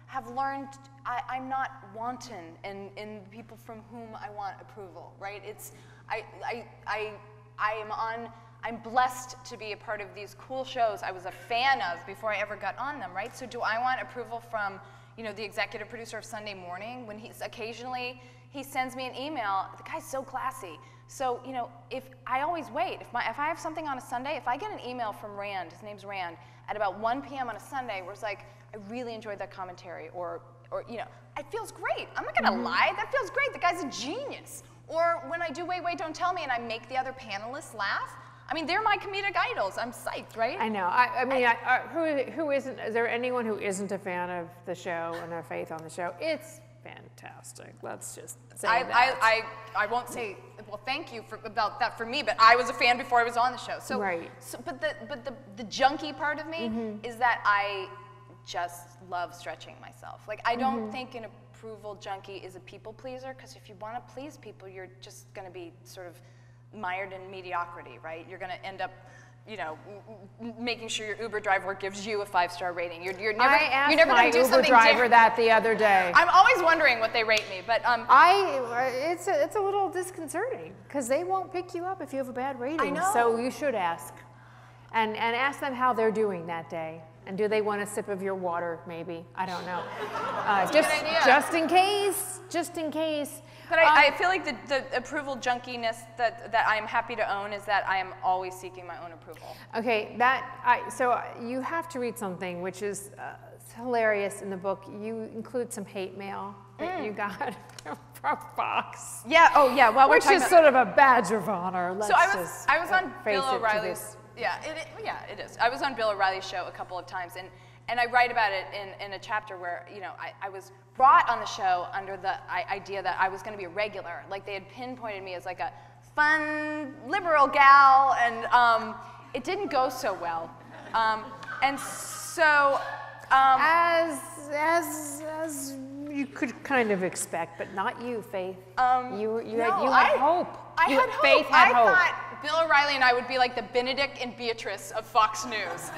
have learned I, am not wanton in, in people from whom I want approval, right? It's, I, I, I, I am on, I'm blessed to be a part of these cool shows I was a fan of before I ever got on them, right? So do I want approval from, you know, the executive producer of Sunday Morning when he's occasionally, he sends me an email, the guy's so classy. So, you know, if I always wait, if, my, if I have something on a Sunday, if I get an email from Rand, his name's Rand, at about 1 p.m. on a Sunday where it's like, I really enjoyed that commentary, or, or you know, it feels great. I'm not gonna mm-hmm. lie, that feels great. The guy's a genius. Or when I do Wait, Wait, Don't Tell Me and I make the other panelists laugh, I mean, they're my comedic idols. I'm psyched, right? I know. I, I mean, I, I, who, who isn't, is there anyone who isn't a fan of the show and a faith on the show? It's fantastic. Let's just say I, that. I, I, I won't say, well, thank you for, about that for me, but I was a fan before I was on the show. So, right. So, but the, but the, the junkie part of me mm-hmm. is that I just love stretching myself. Like, I don't mm-hmm. think an approval junkie is a people pleaser, because if you want to please people, you're just going to be sort of mired in mediocrity, right? You're going to end up you know, making sure your Uber driver gives you a five star rating. You're, you're never, I asked you're never my do Uber driver that the other day. I'm always wondering what they rate me, but um, I it's a, it's a little disconcerting because they won't pick you up if you have a bad rating. I know. So you should ask, and and ask them how they're doing that day. And do they want a sip of your water? Maybe I don't know. Uh, just just in case, just in case. But I, um, I feel like the, the approval junkiness that, that I'm happy to own is that I am always seeking my own approval. Okay, that I, so you have to read something which is uh, hilarious in the book. You include some hate mail that mm. you got from Fox. Yeah. Oh, yeah. Well, which is sort of a badge of honor. Let's so I was I was on Bill O'Reilly's. Yeah, it, it, yeah, it is. I was on Bill O'Reilly's show a couple of times, and and I write about it in, in a chapter where, you know, I, I was brought on the show under the idea that I was going to be a regular. Like they had pinpointed me as like a fun liberal gal, and um, it didn't go so well. Um, and so. Um, as, as, as you could kind of expect, but not you, Faith. Um, you, you, no, had, you had I, hope. I you, had hope. Faith had I hope. thought Bill O'Reilly and I would be like the Benedick and Beatrice of Fox News.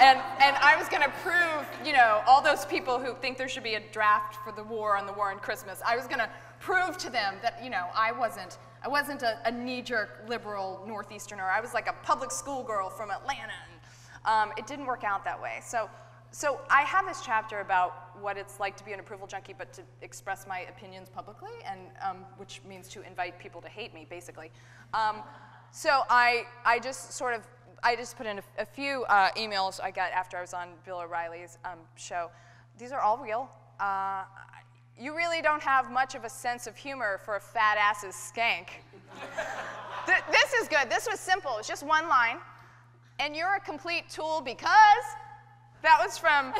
And, and I was going to prove, you know, all those people who think there should be a draft for the war on the war on Christmas, I was going to prove to them that, you know, I wasn't, I wasn't a, a knee-jerk liberal Northeasterner. I was like a public school girl from Atlanta. And, um, it didn't work out that way. So, so I have this chapter about what it's like to be an approval junkie, but to express my opinions publicly, and um, which means to invite people to hate me, basically. Um, so I, I just sort of, I just put in a, a few uh, emails I got after I was on Bill O'Reilly's um, show. These are all real. uh, you really don't have much of a sense of humor for a fat ass's skank. Th- this is good. This was simple. It's just one line. And you're a complete tool because that was from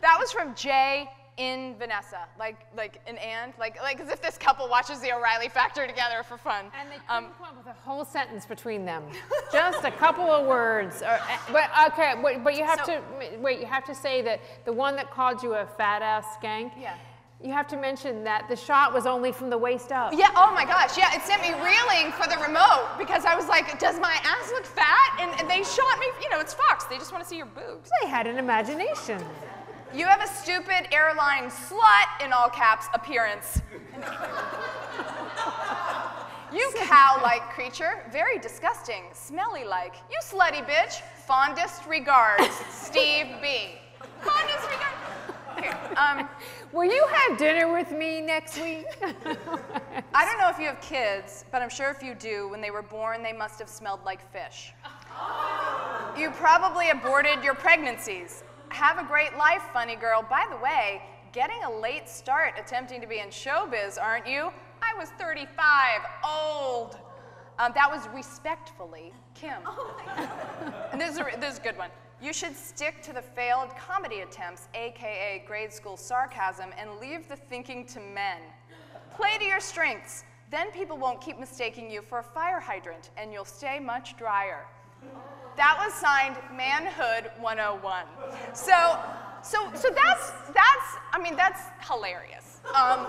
that was from Jay in Vanessa. Like like an and like like as if this couple watches the O'Reilly Factor together for fun. And they Um, come up with a whole sentence between them. Just a couple of words. Or, uh, but okay, but, but you have So- to wait. You have to say that the one that called you a fat ass skank. Yeah. You have to mention that the shot was only from the waist up. Yeah, oh my gosh, yeah, it sent me reeling for the remote because I was like, does my ass look fat? And, and they shot me, you know, it's Fox, they just want to see your boobs. They had an imagination. You have a stupid airline slut, in all caps, appearance. you cow like creature, very disgusting, smelly like. You slutty bitch, fondest regards, Steve B. Fondest regards. Okay, um, Will you have dinner with me next week? I don't know if you have kids, but I'm sure if you do, when they were born, they must have smelled like fish. You probably aborted your pregnancies. Have a great life, funny girl. By the way, getting a late start attempting to be in showbiz, aren't you? I was 35, old. Um, that was respectfully Kim. and this is, a, this is a good one. You should stick to the failed comedy attempts, aka grade school sarcasm, and leave the thinking to men. Play to your strengths. Then people won't keep mistaking you for a fire hydrant, and you'll stay much drier. That was signed Manhood 101. So, so, so that's that's. I mean, that's hilarious. Um,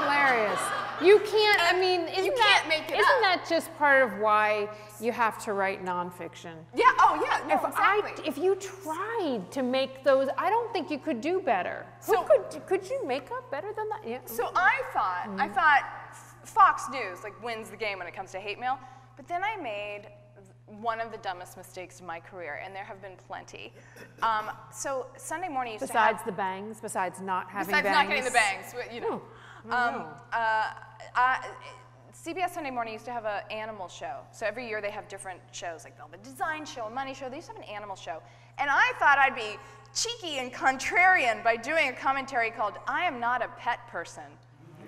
Hilarious. You can't. I mean, isn't you that can't make it isn't up. that just part of why you have to write nonfiction? yeah. Oh, yeah. No, if exactly. I, if you tried to make those, I don't think you could do better. Who could could you make up better than that? Yeah. So I thought, Mm-hmm. I thought Fox News like wins the game when it comes to hate mail, but then I made one of the dumbest mistakes of my career, and there have been plenty. Um, so Sunday morning used besides to the bangs, besides not having besides bangs. not getting the bangs, you know. Oh, I Um, uh, I, CBS Sunday Morning used to have an animal show. So every year they have different shows, like they'll have a design show, a money show. They used to have an animal show. And I thought I'd be cheeky and contrarian by doing a commentary called I Am Not a Pet Person.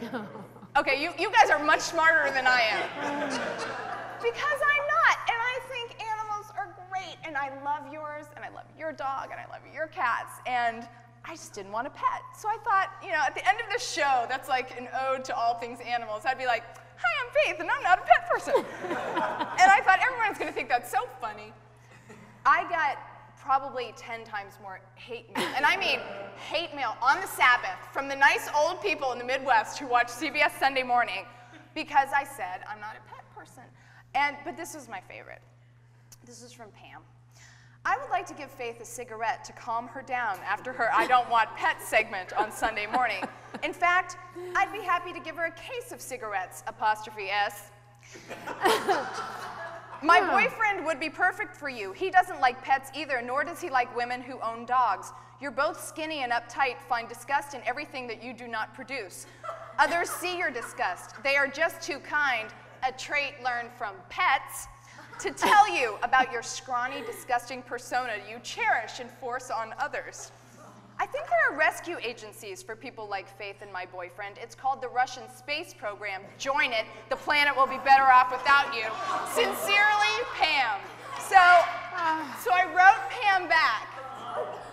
okay, you, you guys are much smarter than I am. because I'm not. And I think animals are great. And I love yours, and I love your dog, and I love your cats. And I just didn't want a pet. So I thought, you know, at the end of the show, that's like an ode to all things animals. I'd be like, Hi, I'm Faith, and I'm not a pet person. and I thought everyone's gonna think that's so funny. I got probably 10 times more hate mail. And I mean hate mail on the Sabbath from the nice old people in the Midwest who watch CBS Sunday morning because I said I'm not a pet person. And but this is my favorite. This is from Pam. I would like to give Faith a cigarette to calm her down after her I don't want pets segment on Sunday morning. In fact, I'd be happy to give her a case of cigarettes, apostrophe S. My hmm. boyfriend would be perfect for you. He doesn't like pets either, nor does he like women who own dogs. You're both skinny and uptight, find disgust in everything that you do not produce. Others see your disgust. They are just too kind, a trait learned from pets, to tell you about your scrawny, disgusting persona you cherish and force on others. I think there are rescue agencies for people like Faith and my boyfriend. It's called the Russian Space Program. Join it. The planet will be better off without you. Sincerely, Pam. So, so I wrote Pam back,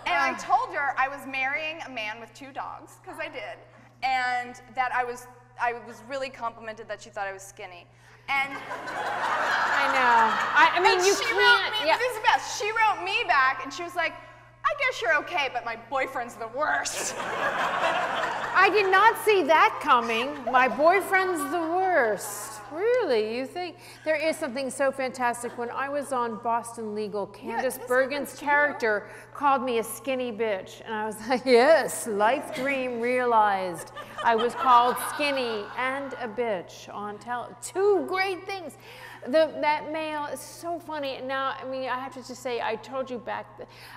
and I ah. told her I was marrying a man with two dogs, because I did, and that I was I was really complimented that she thought I was skinny. And I know. I, I mean, you she can't. wrote me, yeah. This is the best. She wrote me back, and she was like, "I guess you're okay, but my boyfriend's the worst." I did not see that coming. My boyfriend's the worst. Really? You think? There is something so fantastic. When I was on Boston Legal, Candice this Bergen's character called me a skinny bitch. And I was like, yes, life dream realized. I was called skinny and a bitch on tele. Two great things. The, that mail is so funny. Now, I mean, I have to just say, I told you back,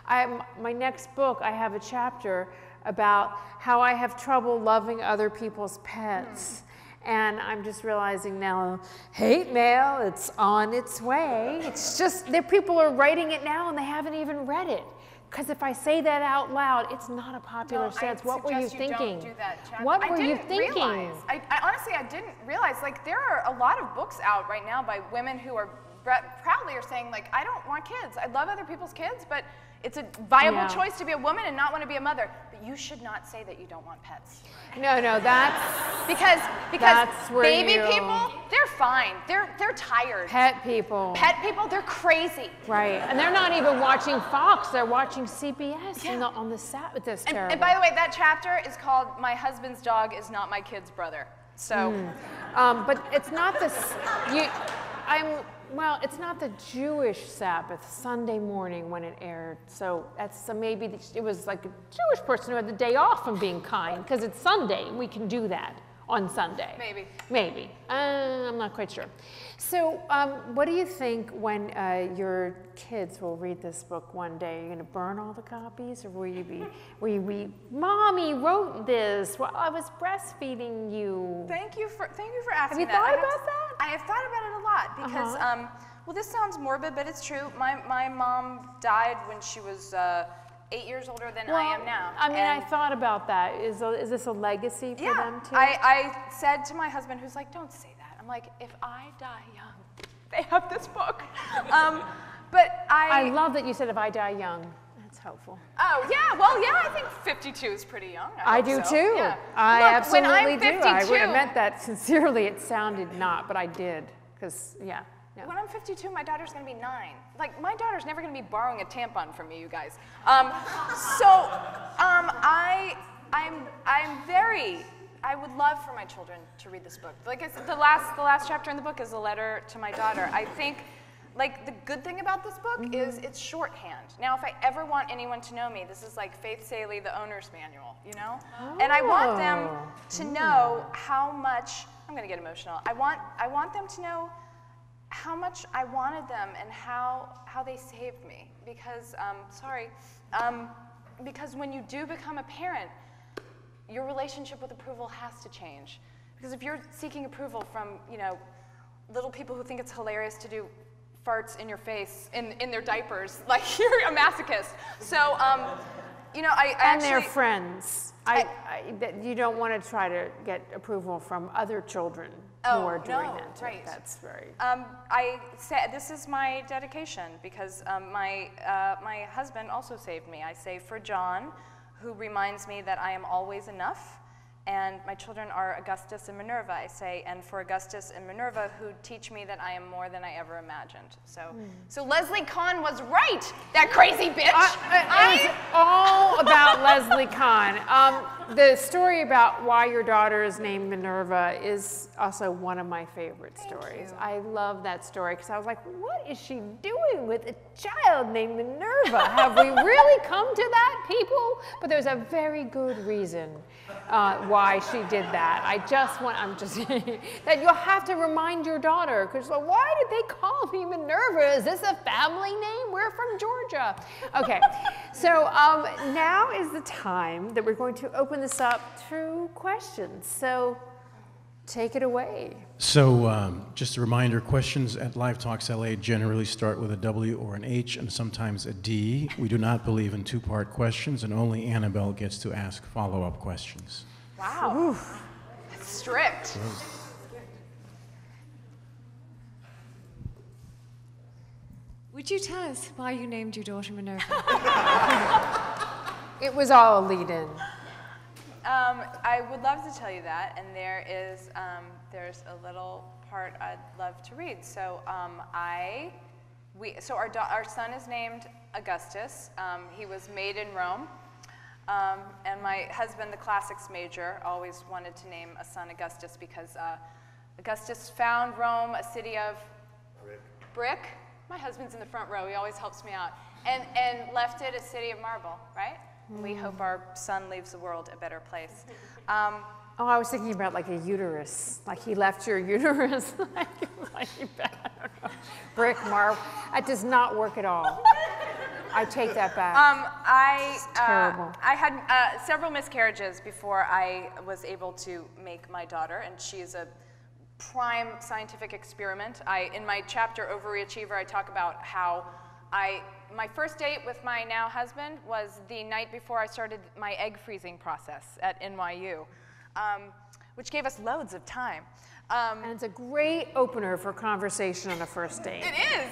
I, my next book, I have a chapter about how I have trouble loving other people's pets. And I'm just realizing now, hate mail, it's on its way. It's just that people are writing it now and they haven't even read it. Because if I say that out loud, it's not a popular I sense. What were you suggest thinking? do what I were you thinking? Realize, I, I honestly, I didn't realize. Like, there are a lot of books out right now by women who are proudly are saying, like, I don't want kids. I love other people's kids, but it's a viable Yeah. choice to be a woman and not want to be a mother. But you should not say that you don't want pets. No, no, that's Because because That's baby you- people, they're fine. They're they're tired. pet people. Pet people, they're crazy. Right, and they're not even watching Fox. They're watching CBS Yeah. on the, on the Sabbath. That's And, terrible. and by the way, that chapter is called "My Husband's Dog Is Not My Kid's Brother." So. Hmm. Um, but it's not this. You, I'm well. It's not the Jewish Sabbath Sunday morning when it aired. So that's so maybe it was like a Jewish person who had the day off from being kind because it's Sunday. We can do that on Sunday. Maybe. Maybe. Uh, I'm not quite sure. So, um, what do you think when uh, your kids will read this book one day? Are you going to burn all the copies, or will you be, will you be, Mommy wrote this while I was breastfeeding you? Thank you for thank you for asking Have you that. thought I have about to- that? I have thought about it a lot because Uh-huh. um, well, this sounds morbid, but it's true. My my mom died when she was uh, eight years older than I am now. I mean, I thought about that. Is, a, is this a legacy for yeah, them too? I, I said to my husband, who's like, "Don't say that." I'm like, "If I die young, they have this book." um, but I I love that you said if I die young. That's helpful. Oh yeah, well yeah, I think 52 is pretty young. I, I do so. too. Yeah. I Look, absolutely do. I would have meant that sincerely. It sounded not, but I did. Because, yeah. No. When I'm 52, my daughter's gonna be nine. Like, my daughter's never gonna be borrowing a tampon from me, you guys. Um, so, um, I, I'm, I'm very, I would love for my children to read this book. Like I said, the last, the last chapter in the book is a letter to my daughter. I think, like, the good thing about this book is it's shorthand. Now, if I ever want anyone to know me, this is like Faith Salie, the owner's manual, you know? And I want them Oh. to know how much, I'm gonna get emotional. I want, I want them to know how much I wanted them and how how they saved me. Because um, sorry, um, because when you do become a parent, your relationship with approval has to change. Because if you're seeking approval from you know little people who think it's hilarious to do farts in your face in, in their diapers, like you're a masochist. So um, you know I, I and their friends. I, I, that you don't want to try to get approval from other children Oh, doing no, that. right. That's very. Um, I said this is my dedication because um, my uh, my husband also saved me. I say for John, who reminds me that I am always enough, and my children are Augustus and Minerva. I say, and for Augustus and Minerva, who teach me that I am more than I ever imagined. So, Hmm. so Leslie Kahn was right. That crazy bitch. I- it was all about Leslie Kahn. Um, the story about why your daughter is named Minerva is also one of my favorite stories. you. I love that story because I was like, what is she doing with a child named Minerva? Have we really come to that, people? But there's a very good reason uh, why she did that. I just want, I'm just, that you'll have to remind your daughter because why did they call me Minerva? Is this a family name? We're from Georgia. Okay, so um, now is the time that we're going to open this up to questions. So take it away. So, um, just a reminder questions at Live Talks LA generally start with a W or an H and sometimes a D. We do not believe in two part questions, and only Annabelle gets to ask follow up questions. Wow. That's strict. Would you tell us why you named your daughter Minerva? It was all a lead in. Um, I would love to tell you that, and there is um, there's a little part I'd love to read. So um, I, we, so our da- our son is named Augustus. Um, he was made in Rome, um, and my husband, the classics major, always wanted to name a son Augustus because uh, Augustus found Rome a city of brick. My husband's in the front row. He always helps me out. And, and left it a city of marble, right? We hope our son leaves the world a better place. Um, Oh, I was thinking about like a uterus, like he left your uterus. like, like, I don't know. Brick marble. That does not work at all. I take that back. um, I, terrible. uh, I had uh, several miscarriages before I was able to make my daughter, and she is a prime scientific experiment. I, in my chapter Overachiever, I talk about how I my first date with my now husband was the night before I started my egg freezing process at NYU, um, which gave us loads of time. Um, And it's a great opener for conversation on a first date. it is.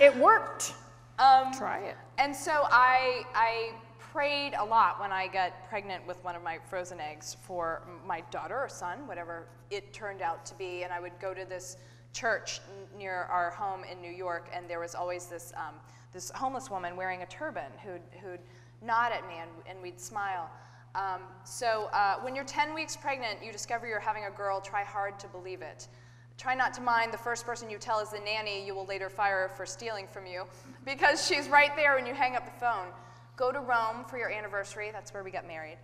It worked. Um, Try it. And so I, I prayed a lot when I got pregnant with one of my frozen eggs for my daughter or son, whatever it turned out to be. And I would go to this church n- near our home in New York, and there was always this, um, this homeless woman wearing a turban who'd, who'd nod at me and, and we'd smile. Um, so uh, when you're 10 weeks pregnant, you discover you're having a girl, try hard to believe it. Try not to mind the first person you tell is the nanny you will later fire for stealing from you because she's right there when you hang up the phone. Go to Rome for your anniversary, that's where we got married.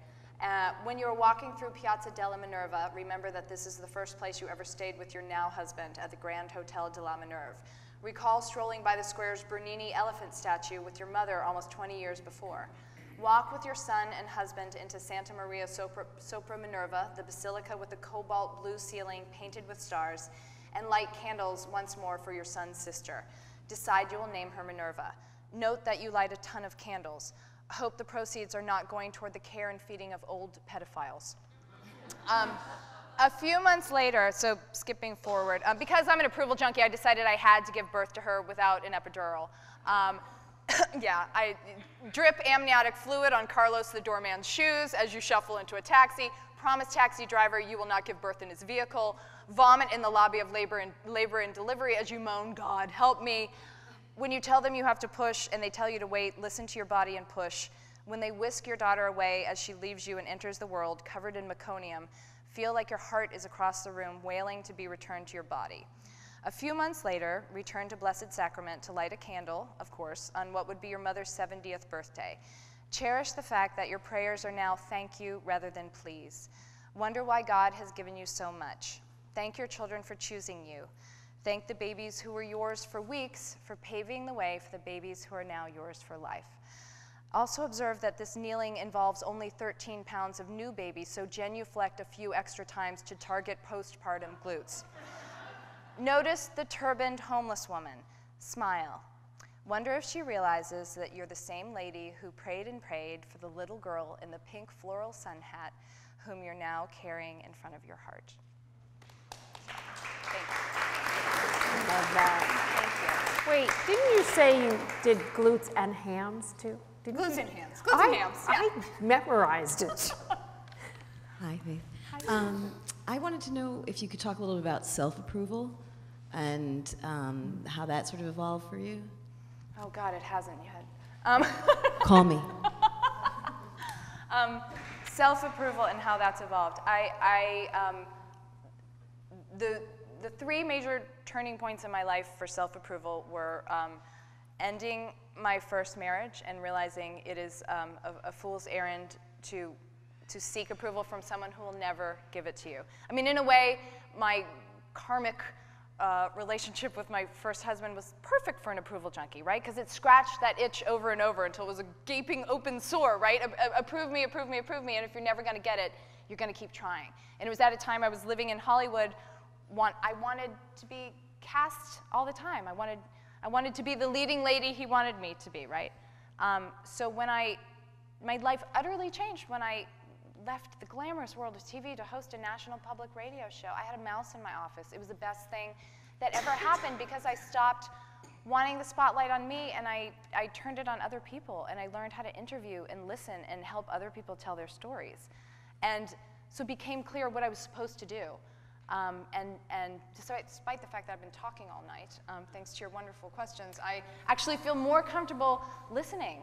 Uh, when you're walking through Piazza della Minerva, remember that this is the first place you ever stayed with your now husband at the Grand Hotel de la Minerve. Recall strolling by the square's Bernini elephant statue with your mother almost 20 years before. Walk with your son and husband into Santa Maria Sopra, Sopra Minerva, the basilica with the cobalt blue ceiling painted with stars, and light candles once more for your son's sister. Decide you will name her Minerva. Note that you light a ton of candles. Hope the proceeds are not going toward the care and feeding of old pedophiles. Um, a few months later, so skipping forward, um, because I'm an approval junkie, I decided I had to give birth to her without an epidural. Um, yeah, I drip amniotic fluid on Carlos the doorman's shoes as you shuffle into a taxi. Promise taxi driver you will not give birth in his vehicle. Vomit in the lobby of labor and, labor and delivery as you moan, God, help me. When you tell them you have to push and they tell you to wait, listen to your body and push. When they whisk your daughter away as she leaves you and enters the world covered in meconium, feel like your heart is across the room wailing to be returned to your body. A few months later, return to Blessed Sacrament to light a candle, of course, on what would be your mother's 70th birthday. Cherish the fact that your prayers are now thank you rather than please. Wonder why God has given you so much. Thank your children for choosing you. Thank the babies who were yours for weeks for paving the way for the babies who are now yours for life. Also observe that this kneeling involves only 13 pounds of new baby, so genuflect a few extra times to target postpartum glutes. Notice the turbaned homeless woman. Smile. Wonder if she realizes that you're the same lady who prayed and prayed for the little girl in the pink floral sun hat whom you're now carrying in front of your heart. Thank you. Love that. Thank Wait, didn't you say you did glutes and hams too? Didn't Glutes you? and hams. Glutes and I, hams, yeah. I memorized it. Hi, Faith. Um, I wanted to know if you could talk a little bit about self-approval and um, how that sort of evolved for you. Oh, God, it hasn't yet. Um, Call me. um, self-approval and how that's evolved. I, I um, the, the three major turning points in my life for self-approval were um, ending my first marriage and realizing it is um, a, a fool's errand to, to seek approval from someone who will never give it to you. I mean, in a way, my karmic uh, relationship with my first husband was perfect for an approval junkie, right? Because it scratched that itch over and over until it was a gaping open sore, right? A- a- approve me, approve me, approve me. And if you're never going to get it, you're going to keep trying. And it was at a time I was living in Hollywood. Want, I wanted to be cast all the time. I wanted, I wanted to be the leading lady he wanted me to be, right? Um, so when I, my life utterly changed when I left the glamorous world of TV to host a national public radio show. I had a mouse in my office. It was the best thing that ever happened because I stopped wanting the spotlight on me and I, I turned it on other people and I learned how to interview and listen and help other people tell their stories. And so it became clear what I was supposed to do. Um, and, and despite, the fact that I've been talking all night, um, thanks to your wonderful questions, I actually feel more comfortable listening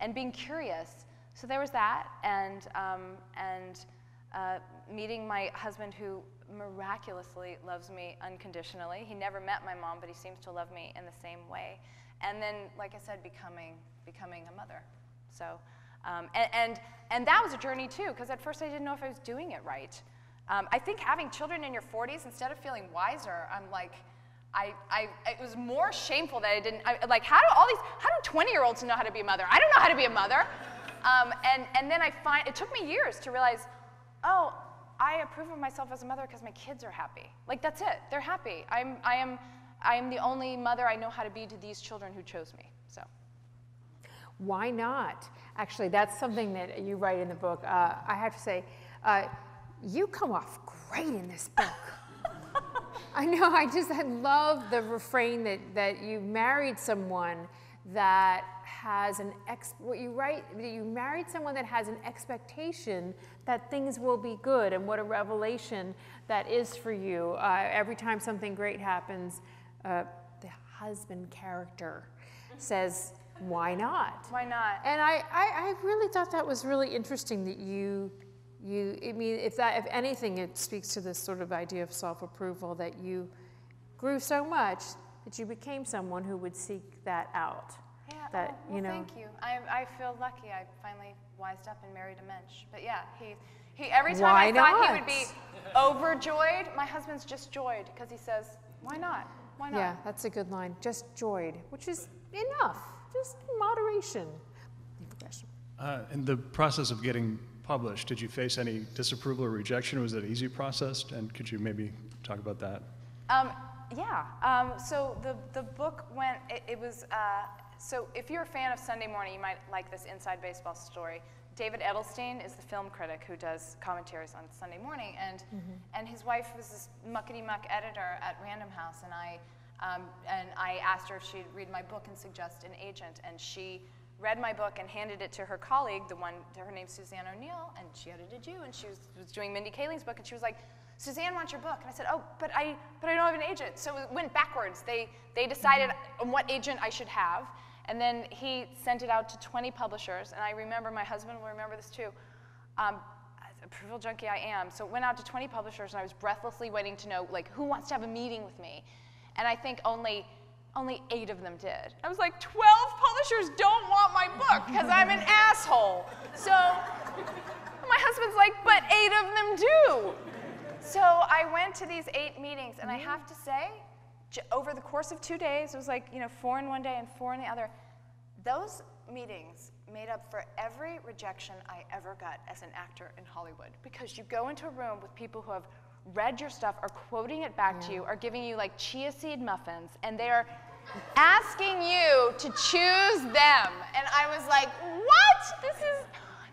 and being curious. So there was that, and, um, and uh, meeting my husband who miraculously loves me unconditionally. He never met my mom, but he seems to love me in the same way. And then, like I said, becoming, becoming a mother. So, um, and, and, and that was a journey too, because at first I didn't know if I was doing it right. Um, I think having children in your 40s, instead of feeling wiser, I'm like, I, I, it was more shameful that I didn't, I, like, how do all these, how do 20 year olds know how to be a mother? I don't know how to be a mother. Um, and, and then I find, it took me years to realize, oh, I approve of myself as a mother because my kids are happy. Like, that's it. They're happy. I'm, I, am, I am the only mother I know how to be to these children who chose me. So, Why not? Actually, that's something that you write in the book. Uh, I have to say, uh, you come off great in this book. I know, I just I love the refrain that, that you married someone that has an ex, what you write, that you married someone that has an expectation that things will be good and what a revelation that is for you. Uh, every time something great happens, uh, the husband character says, why not? Why not? And I, I, I really thought that was really interesting that you, you, I mean, if that, if anything, it speaks to this sort of idea of self-approval that you grew so much that you became someone who would seek that out. Yeah, that, oh, well, you know. thank you. I, I feel lucky. I finally wised up and married a mensch. But yeah, he, he every time Why I thought he would be overjoyed, my husband's just joyed because he says, why not? Why not? Yeah, that's a good line. Just joyed, which is enough. Just moderation. You have a question? Uh, in the process of getting published, did you face any disapproval or rejection? Was it an easy process? And could you maybe talk about that? Um, yeah. Um, so the, the book went, it, it was, uh, so if you're a fan of Sunday Morning, you might like this inside baseball story. David Edelstein is the film critic who does commentaries on Sunday Morning, and, and his wife was this muckety muck editor at Random House, and I, um, and I asked her if she'd read my book and suggest an agent, and she read my book and handed it to her colleague, the one, her name's Suzanne O'Neill, and she edited you, and she was, was doing Mindy Kaling's book, and she was like, Suzanne wants your book. And I said, oh, but I, but I don't have an agent. So it went backwards. They, they decided on what agent I should have. And then he sent it out to 20 publishers. And I remember, my husband will remember this too. Um, a approval junkie I am. So it went out to 20 publishers and I was breathlessly waiting to know, like, who wants to have a meeting with me? And I think only, only eight of them did. I was like, 12 publishers don't want my book because I'm an asshole. So my husband's like, but eight of them do. So I went to these eight meetings, and I have to say, over the course of two days, it was like, you know, four in one day and four in the other. Those meetings made up for every rejection I ever got as an actor in Hollywood. Because you go into a room with people who have read your stuff, are quoting it back to you, are giving you like chia seed muffins, and they are asking you to choose them. And I was like, what? This is,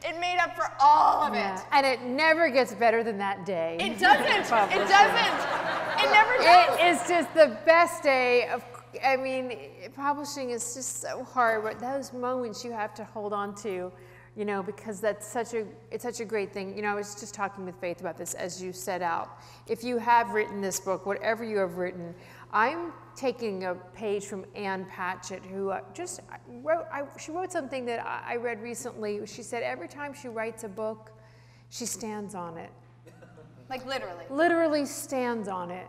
it made up for all of it. And it never gets better than that day. It doesn't. It doesn't. It never does. It is just the best day of. I mean, publishing is just so hard, but those moments you have to hold on to, you know, because that's such a it's such a great thing. You know, I was just talking with Faith about this as you set out. If you have written this book, whatever you have written, I'm taking a page from Ann Patchett, who uh, just wrote. I, she wrote something that I, I read recently. She said every time she writes a book, she stands on it Like literally. literally stands on it,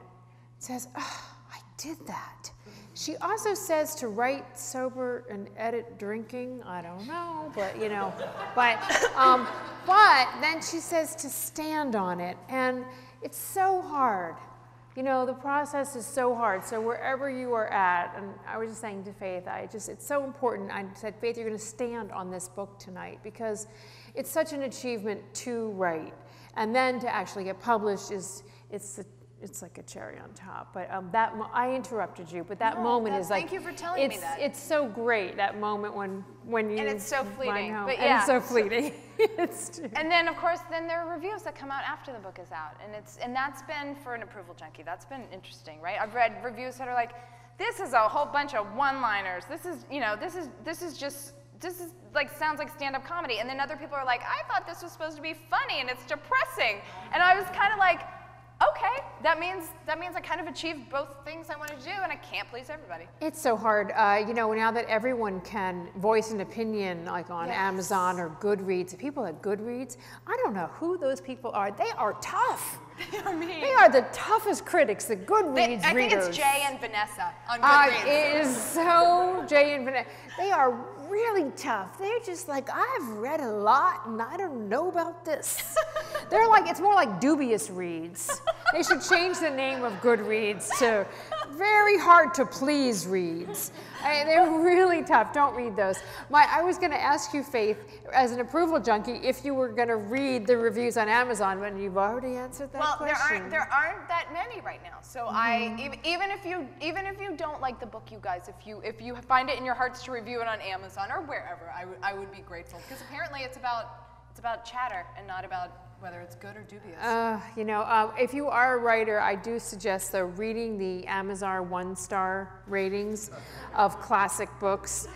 says, oh, I did that. She also says to write sober and edit drinking. I don't know, but you know, but um, but then she says to stand on it, and it's so hard. You know, the process is so hard. So wherever you are at, and I was just saying to Faith, I just it's so important. I said, Faith, you're going to stand on this book tonight because it's such an achievement to write, and then to actually get published is it's the, it's like a cherry on top. But um, that mo- I interrupted you, but that No, moment that- is like thank you for telling me it's, that. It's so great that moment when when you and it's so fleeting, home. but And yeah, it's so fleeting. it's true. And then of course, then there are reviews that come out after the book is out, and it's and that's been for an approval junkie. That's been interesting, right? I've read reviews that are like, this is a whole bunch of one-liners. This is you know this is this is just. This is like sounds like stand-up comedy, and then other people are like, "I thought this was supposed to be funny, and it's depressing." And I was kind of like, "Okay, that means that means I kind of achieved both things I wanted to do, and I can't please everybody." It's so hard. Uh, you know, now that everyone can voice an opinion, like on Yes. Amazon or Goodreads, people at Goodreads, I don't know who those people are. They are tough. I mean, They are the toughest critics, the they- Goodreads I think it's Jay and Vanessa on Uh, Goodreads. it is so Jay and Vanessa. They are really tough. They're just like, I've read a lot and I don't know about this. They're like, it's more like dubious reads. They should change the name of Goodreads to very hard to please reads. I, they're really tough. Don't read those. My, I was going to ask you, Faith, as an approval junkie, if you were going to read the reviews on Amazon, but you've already answered that well, there question. aren't there aren't that many right now. So I mm-hmm. even, even if you even if you don't like the book, you guys, if you if you find it in your hearts to review it on Amazon or wherever, I would I would be grateful because apparently it's about it's about chatter and not about whether it's good or dubious. Uh, you know, uh, if you are a writer, I do suggest though reading the Amazon one-star ratings of classic books.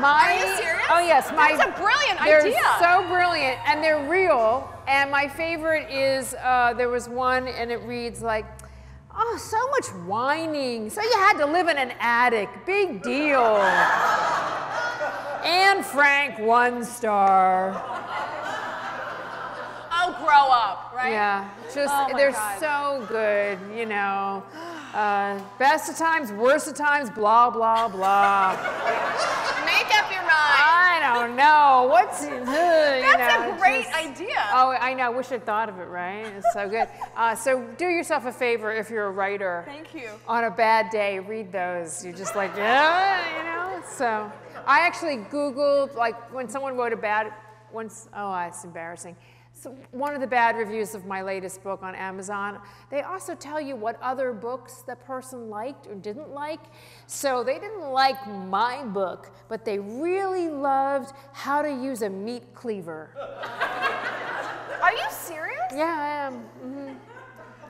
My, Are you serious? Oh yes, my. That's a brilliant they're idea. so brilliant, and they're real. And my favorite is uh, there was one, and it reads like, "Oh, so much whining. So you had to live in an attic. Big deal." Anne Frank, one star. Grow up, right? Yeah, just Oh they're God. so good, you know. Uh, best of times, worst of times, blah blah blah. Make up your mind. I don't know what's. Uh, That's know, a great just- idea. Oh, I know. I wish I'd thought of it. Right? It's so good. Uh, so do yourself a favor if you're a writer. Thank you. On a bad day, read those. You're just like, yeah, you know. So I actually Googled like when someone wrote a bad once. Oh, it's embarrassing. So one of the bad reviews of my latest book on Amazon, they also tell you what other books the person liked or didn't like. So they didn't like my book, but they really loved how to use a meat cleaver. Are you serious? Yeah, I am. hmm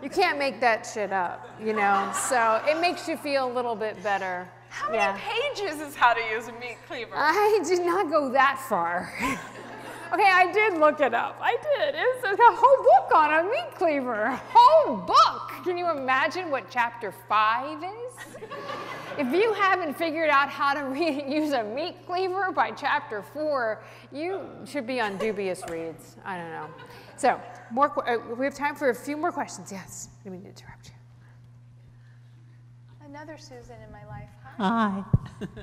You can't make that shit up, you know. So it makes you feel a little bit better. How many yeah. pages is how to use a meat cleaver? I did not go that far. okay, I did look it up. I did. It's a whole book on a meat cleaver. Whole book. Can you imagine what chapter five is? if you haven't figured out how to use a meat cleaver by chapter four, you should be on dubious reads. I don't know. So, more. Uh, we have time for a few more questions. Yes. I didn't interrupt you. Another Susan in my life. Hi. Hi.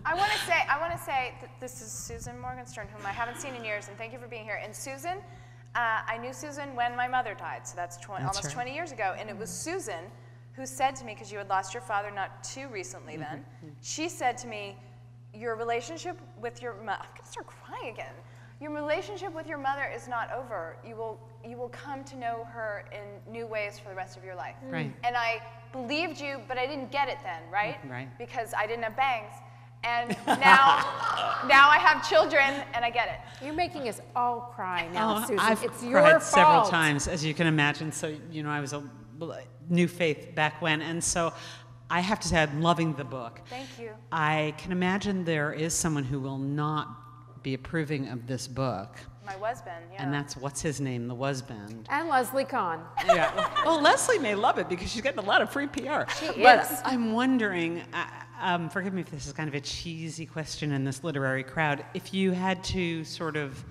I want to say, I want to say that this is Susan Morgenstern, whom I haven't seen in years, and thank you for being here. And Susan, uh, I knew Susan when my mother died, so that's, 20, That's almost right. 20 years ago. And it was Susan who said to me, because you had lost your father not too recently Mm-hmm. then, she said to me, your relationship with your mother, I'm going to start crying again. Your relationship with your mother is not over. You will, you will come to know her in new ways for the rest of your life. Mm. Right. And I believed you, but I didn't get it then, right? Mm, right. Because I didn't have bangs. And now, now I have children and I get it. You're making us all cry now, Oh, Susan. I've it's cried your several times, as you can imagine. So, you know, I was a new faith back when. And so I have to say, I'm loving the book. Thank you. I can imagine there is someone who will not be approving of this book. My husband, yeah. And that's what's his name, the Wasband. And Leslie Kahn. yeah. Well, Leslie may love it because she's getting a lot of free PR. She but is. I'm wondering, uh, um, forgive me if this is kind of a cheesy question in this literary crowd, if you had to sort of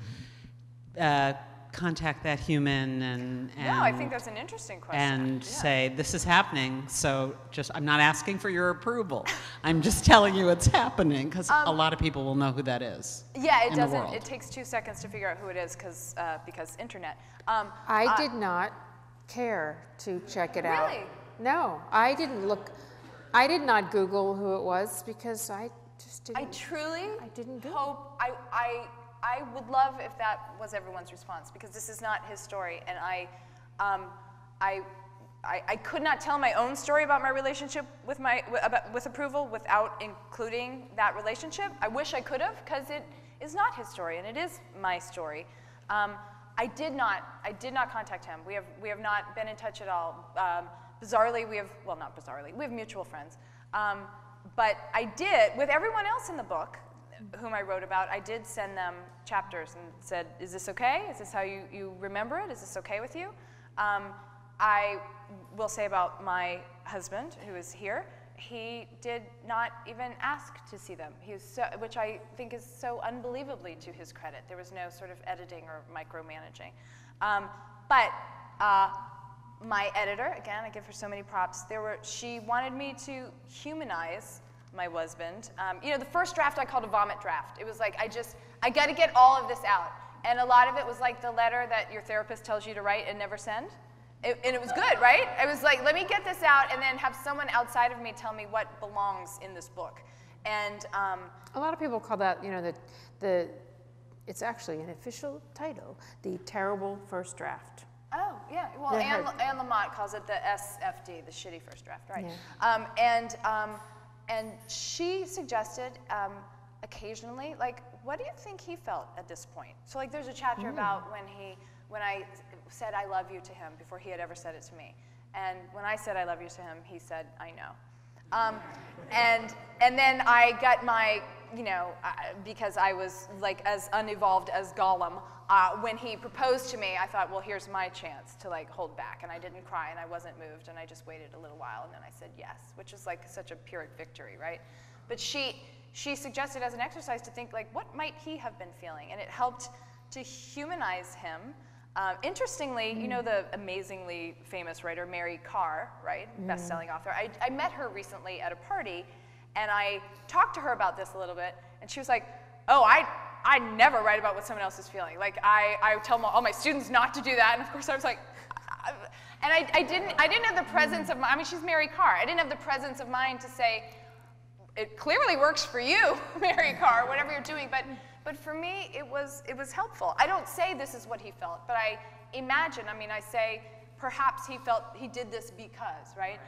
uh, contact that human and, and no, I think that's an interesting question. and Yeah. say this is happening so just i'm not asking for your approval i'm just telling you it's happening because a lot of people will know who that is Yeah, it in doesn't. world. It takes two seconds to figure out who it is because uh, because internet. Um, I uh, did not care to check it out. Really? No, I didn't look. I did not Google who it was because I just didn't. I truly I didn't do hope I, I I would love if that was everyone's response because this is not his story and I um, I, I I could not tell my own story about my relationship with my about, with approval without including that relationship. I wish I could have because it is not his story and it is my story. Um, I did not I did not contact him. We have we have not been in touch at all. Um, bizarrely, we have well not bizarrely we have mutual friends. Um, but I did with everyone else in the book whom I wrote about, I did send them chapters and said, is this okay? Is this how you, you remember it? Is this okay with you? Um, I will say about my husband, who is here, he did not even ask to see them, he so, which I think is so unbelievably to his credit. There was no sort of editing or micromanaging. Um, but uh, my editor, again, I give her so many props. There were, she wanted me to humanize my husband. Um, you know, the first draft I called a vomit draft. It was like I just, I got to get all of this out, and a lot of it was like the letter that your therapist tells you to write and never send. It, and it was good, right? I was like, let me get this out and then have someone outside of me tell me what belongs in this book. And um, A lot of people call that, you know, the, the, it's actually an official title, the terrible first draft. Oh, yeah. Well, Anne, Anne Lamott calls it the SFD, the shitty first draft, right? Yeah. Um, and, um, and she suggested um, occasionally, like, what do you think he felt at this point? So, like, there's a chapter about when he, when I said I love you to him before he had ever said it to me. And when I said I love you to him, he said, I know. Um, and, and then I got my, you know, uh, because I was like as unevolved as Gollum, uh, when he proposed to me, I thought, well, here's my chance to like hold back. And I didn't cry and I wasn't moved and I just waited a little while and then I said yes, which is like such a Pyrrhic victory, right? But she, she suggested as an exercise to think like, what might he have been feeling? And it helped to humanize him. Um, interestingly, you know the amazingly famous writer Mary Karr, right? Best-selling author. I, I met her recently at a party, and I talked to her about this a little bit, and she was like, "Oh, I, I never write about what someone else is feeling. Like I, I tell all my students not to do that." And of course, I was like, I- and I, I didn't, I didn't have the presence of mind. I mean, she's Mary Karr. I didn't have the presence of mind to say, it clearly works for you, Mary Karr, whatever you're doing. But, but for me, it was, it was helpful. I don't say this is what he felt, but I imagine, I mean, I say perhaps he felt he did this because, right?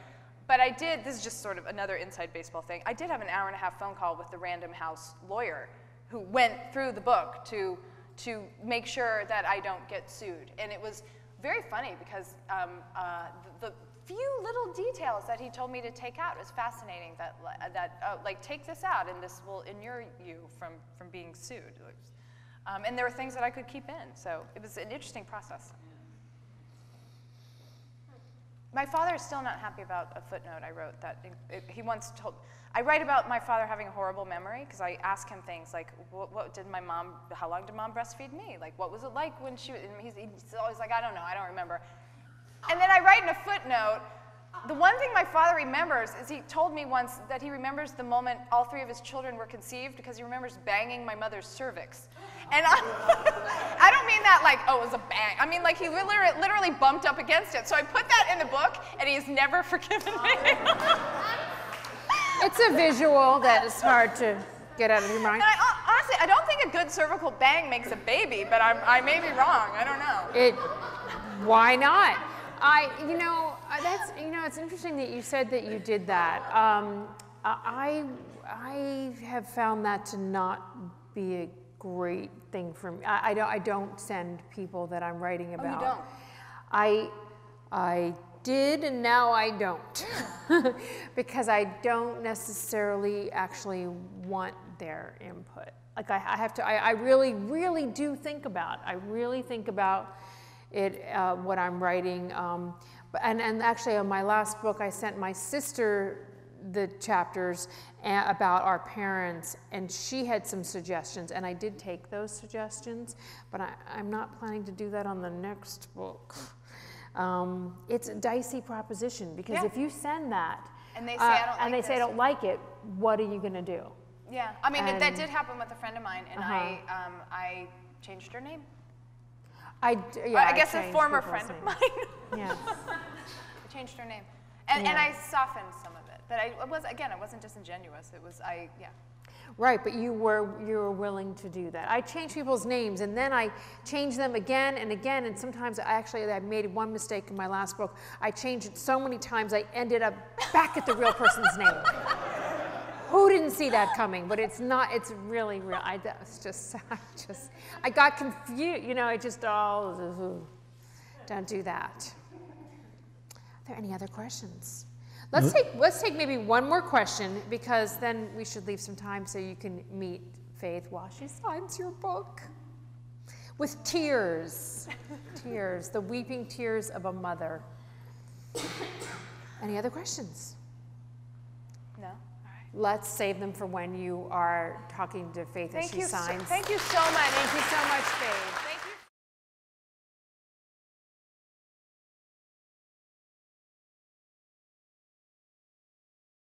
But I did, this is just sort of another inside baseball thing. I did have an hour and a half phone call with the Random House lawyer who went through the book to, to make sure that I don't get sued. And it was very funny because um, uh, the, the few little details that he told me to take out is fascinating. That that uh, like take this out and this will inure you from from being sued. Um, and there were things that I could keep in, so it was an interesting process. My father is still not happy about a footnote I wrote that it, it- he once told. I write about my father having a horrible memory because I ask him things like, what, what did my mom, how long did mom breastfeed me? Like, what was it like when she, he's, he's always like, I don't know, I don't remember. And then I write in a footnote, the one thing my father remembers is he told me once that he remembers the moment all three of his children were conceived because he remembers banging my mother's cervix. And I, I don't mean that like, oh, it was a bang. I mean like he literally, literally bumped up against it. So I put that in the book and he's never forgiven me. It's a visual that is hard to get out of your mind. I, honestly, I don't think a good cervical bang makes a baby, but I'm, I may be wrong. I don't know. It, why not? I, you know, uh, that's, you know, it's interesting that you said that you did that. Um, I, I have found that to not be a great thing for me. I, I don't, I don't send people that I'm writing about. Oh, you don't? I, I did and now I don't. because I don't necessarily actually want their input. Like I, I have to, I, I really, really do think about, I really think about it, uh, what I'm writing. Um, and, and actually on my last book, I sent my sister the chapters about our parents and she had some suggestions and I did take those suggestions, but I, I'm not planning to do that on the next book. Um, it's a dicey proposition because Yeah. if you send that And they say, "I don't and like they say I don't like it, what are you going to do? Yeah, I mean, that did happen with a friend of mine, and I, um, I changed her name. I, d- yeah, I guess a former friend of mine. Yeah. I changed her name. And, and I softened some of it. But I was, again, it wasn't disingenuous. It was, I, yeah. Right, but you were you were willing to do that. I change people's names and then I change them again and again. And sometimes I actually I made one mistake in my last book. I changed it so many times I ended up back at the real person's name. Who didn't see that coming? But it's not. It's really real. I was just I just I got confused. You know, I just oh don't do that. Are there any other questions? Let's take let's take maybe one more question because then we should leave some time so you can meet Faith while she signs your book. With tears. tears, the weeping tears of a mother. Any other questions? No? All right. Let's save them for when you are talking to Faith Thank as she you, so, signs. thank you so much. Thank you so much, Faith.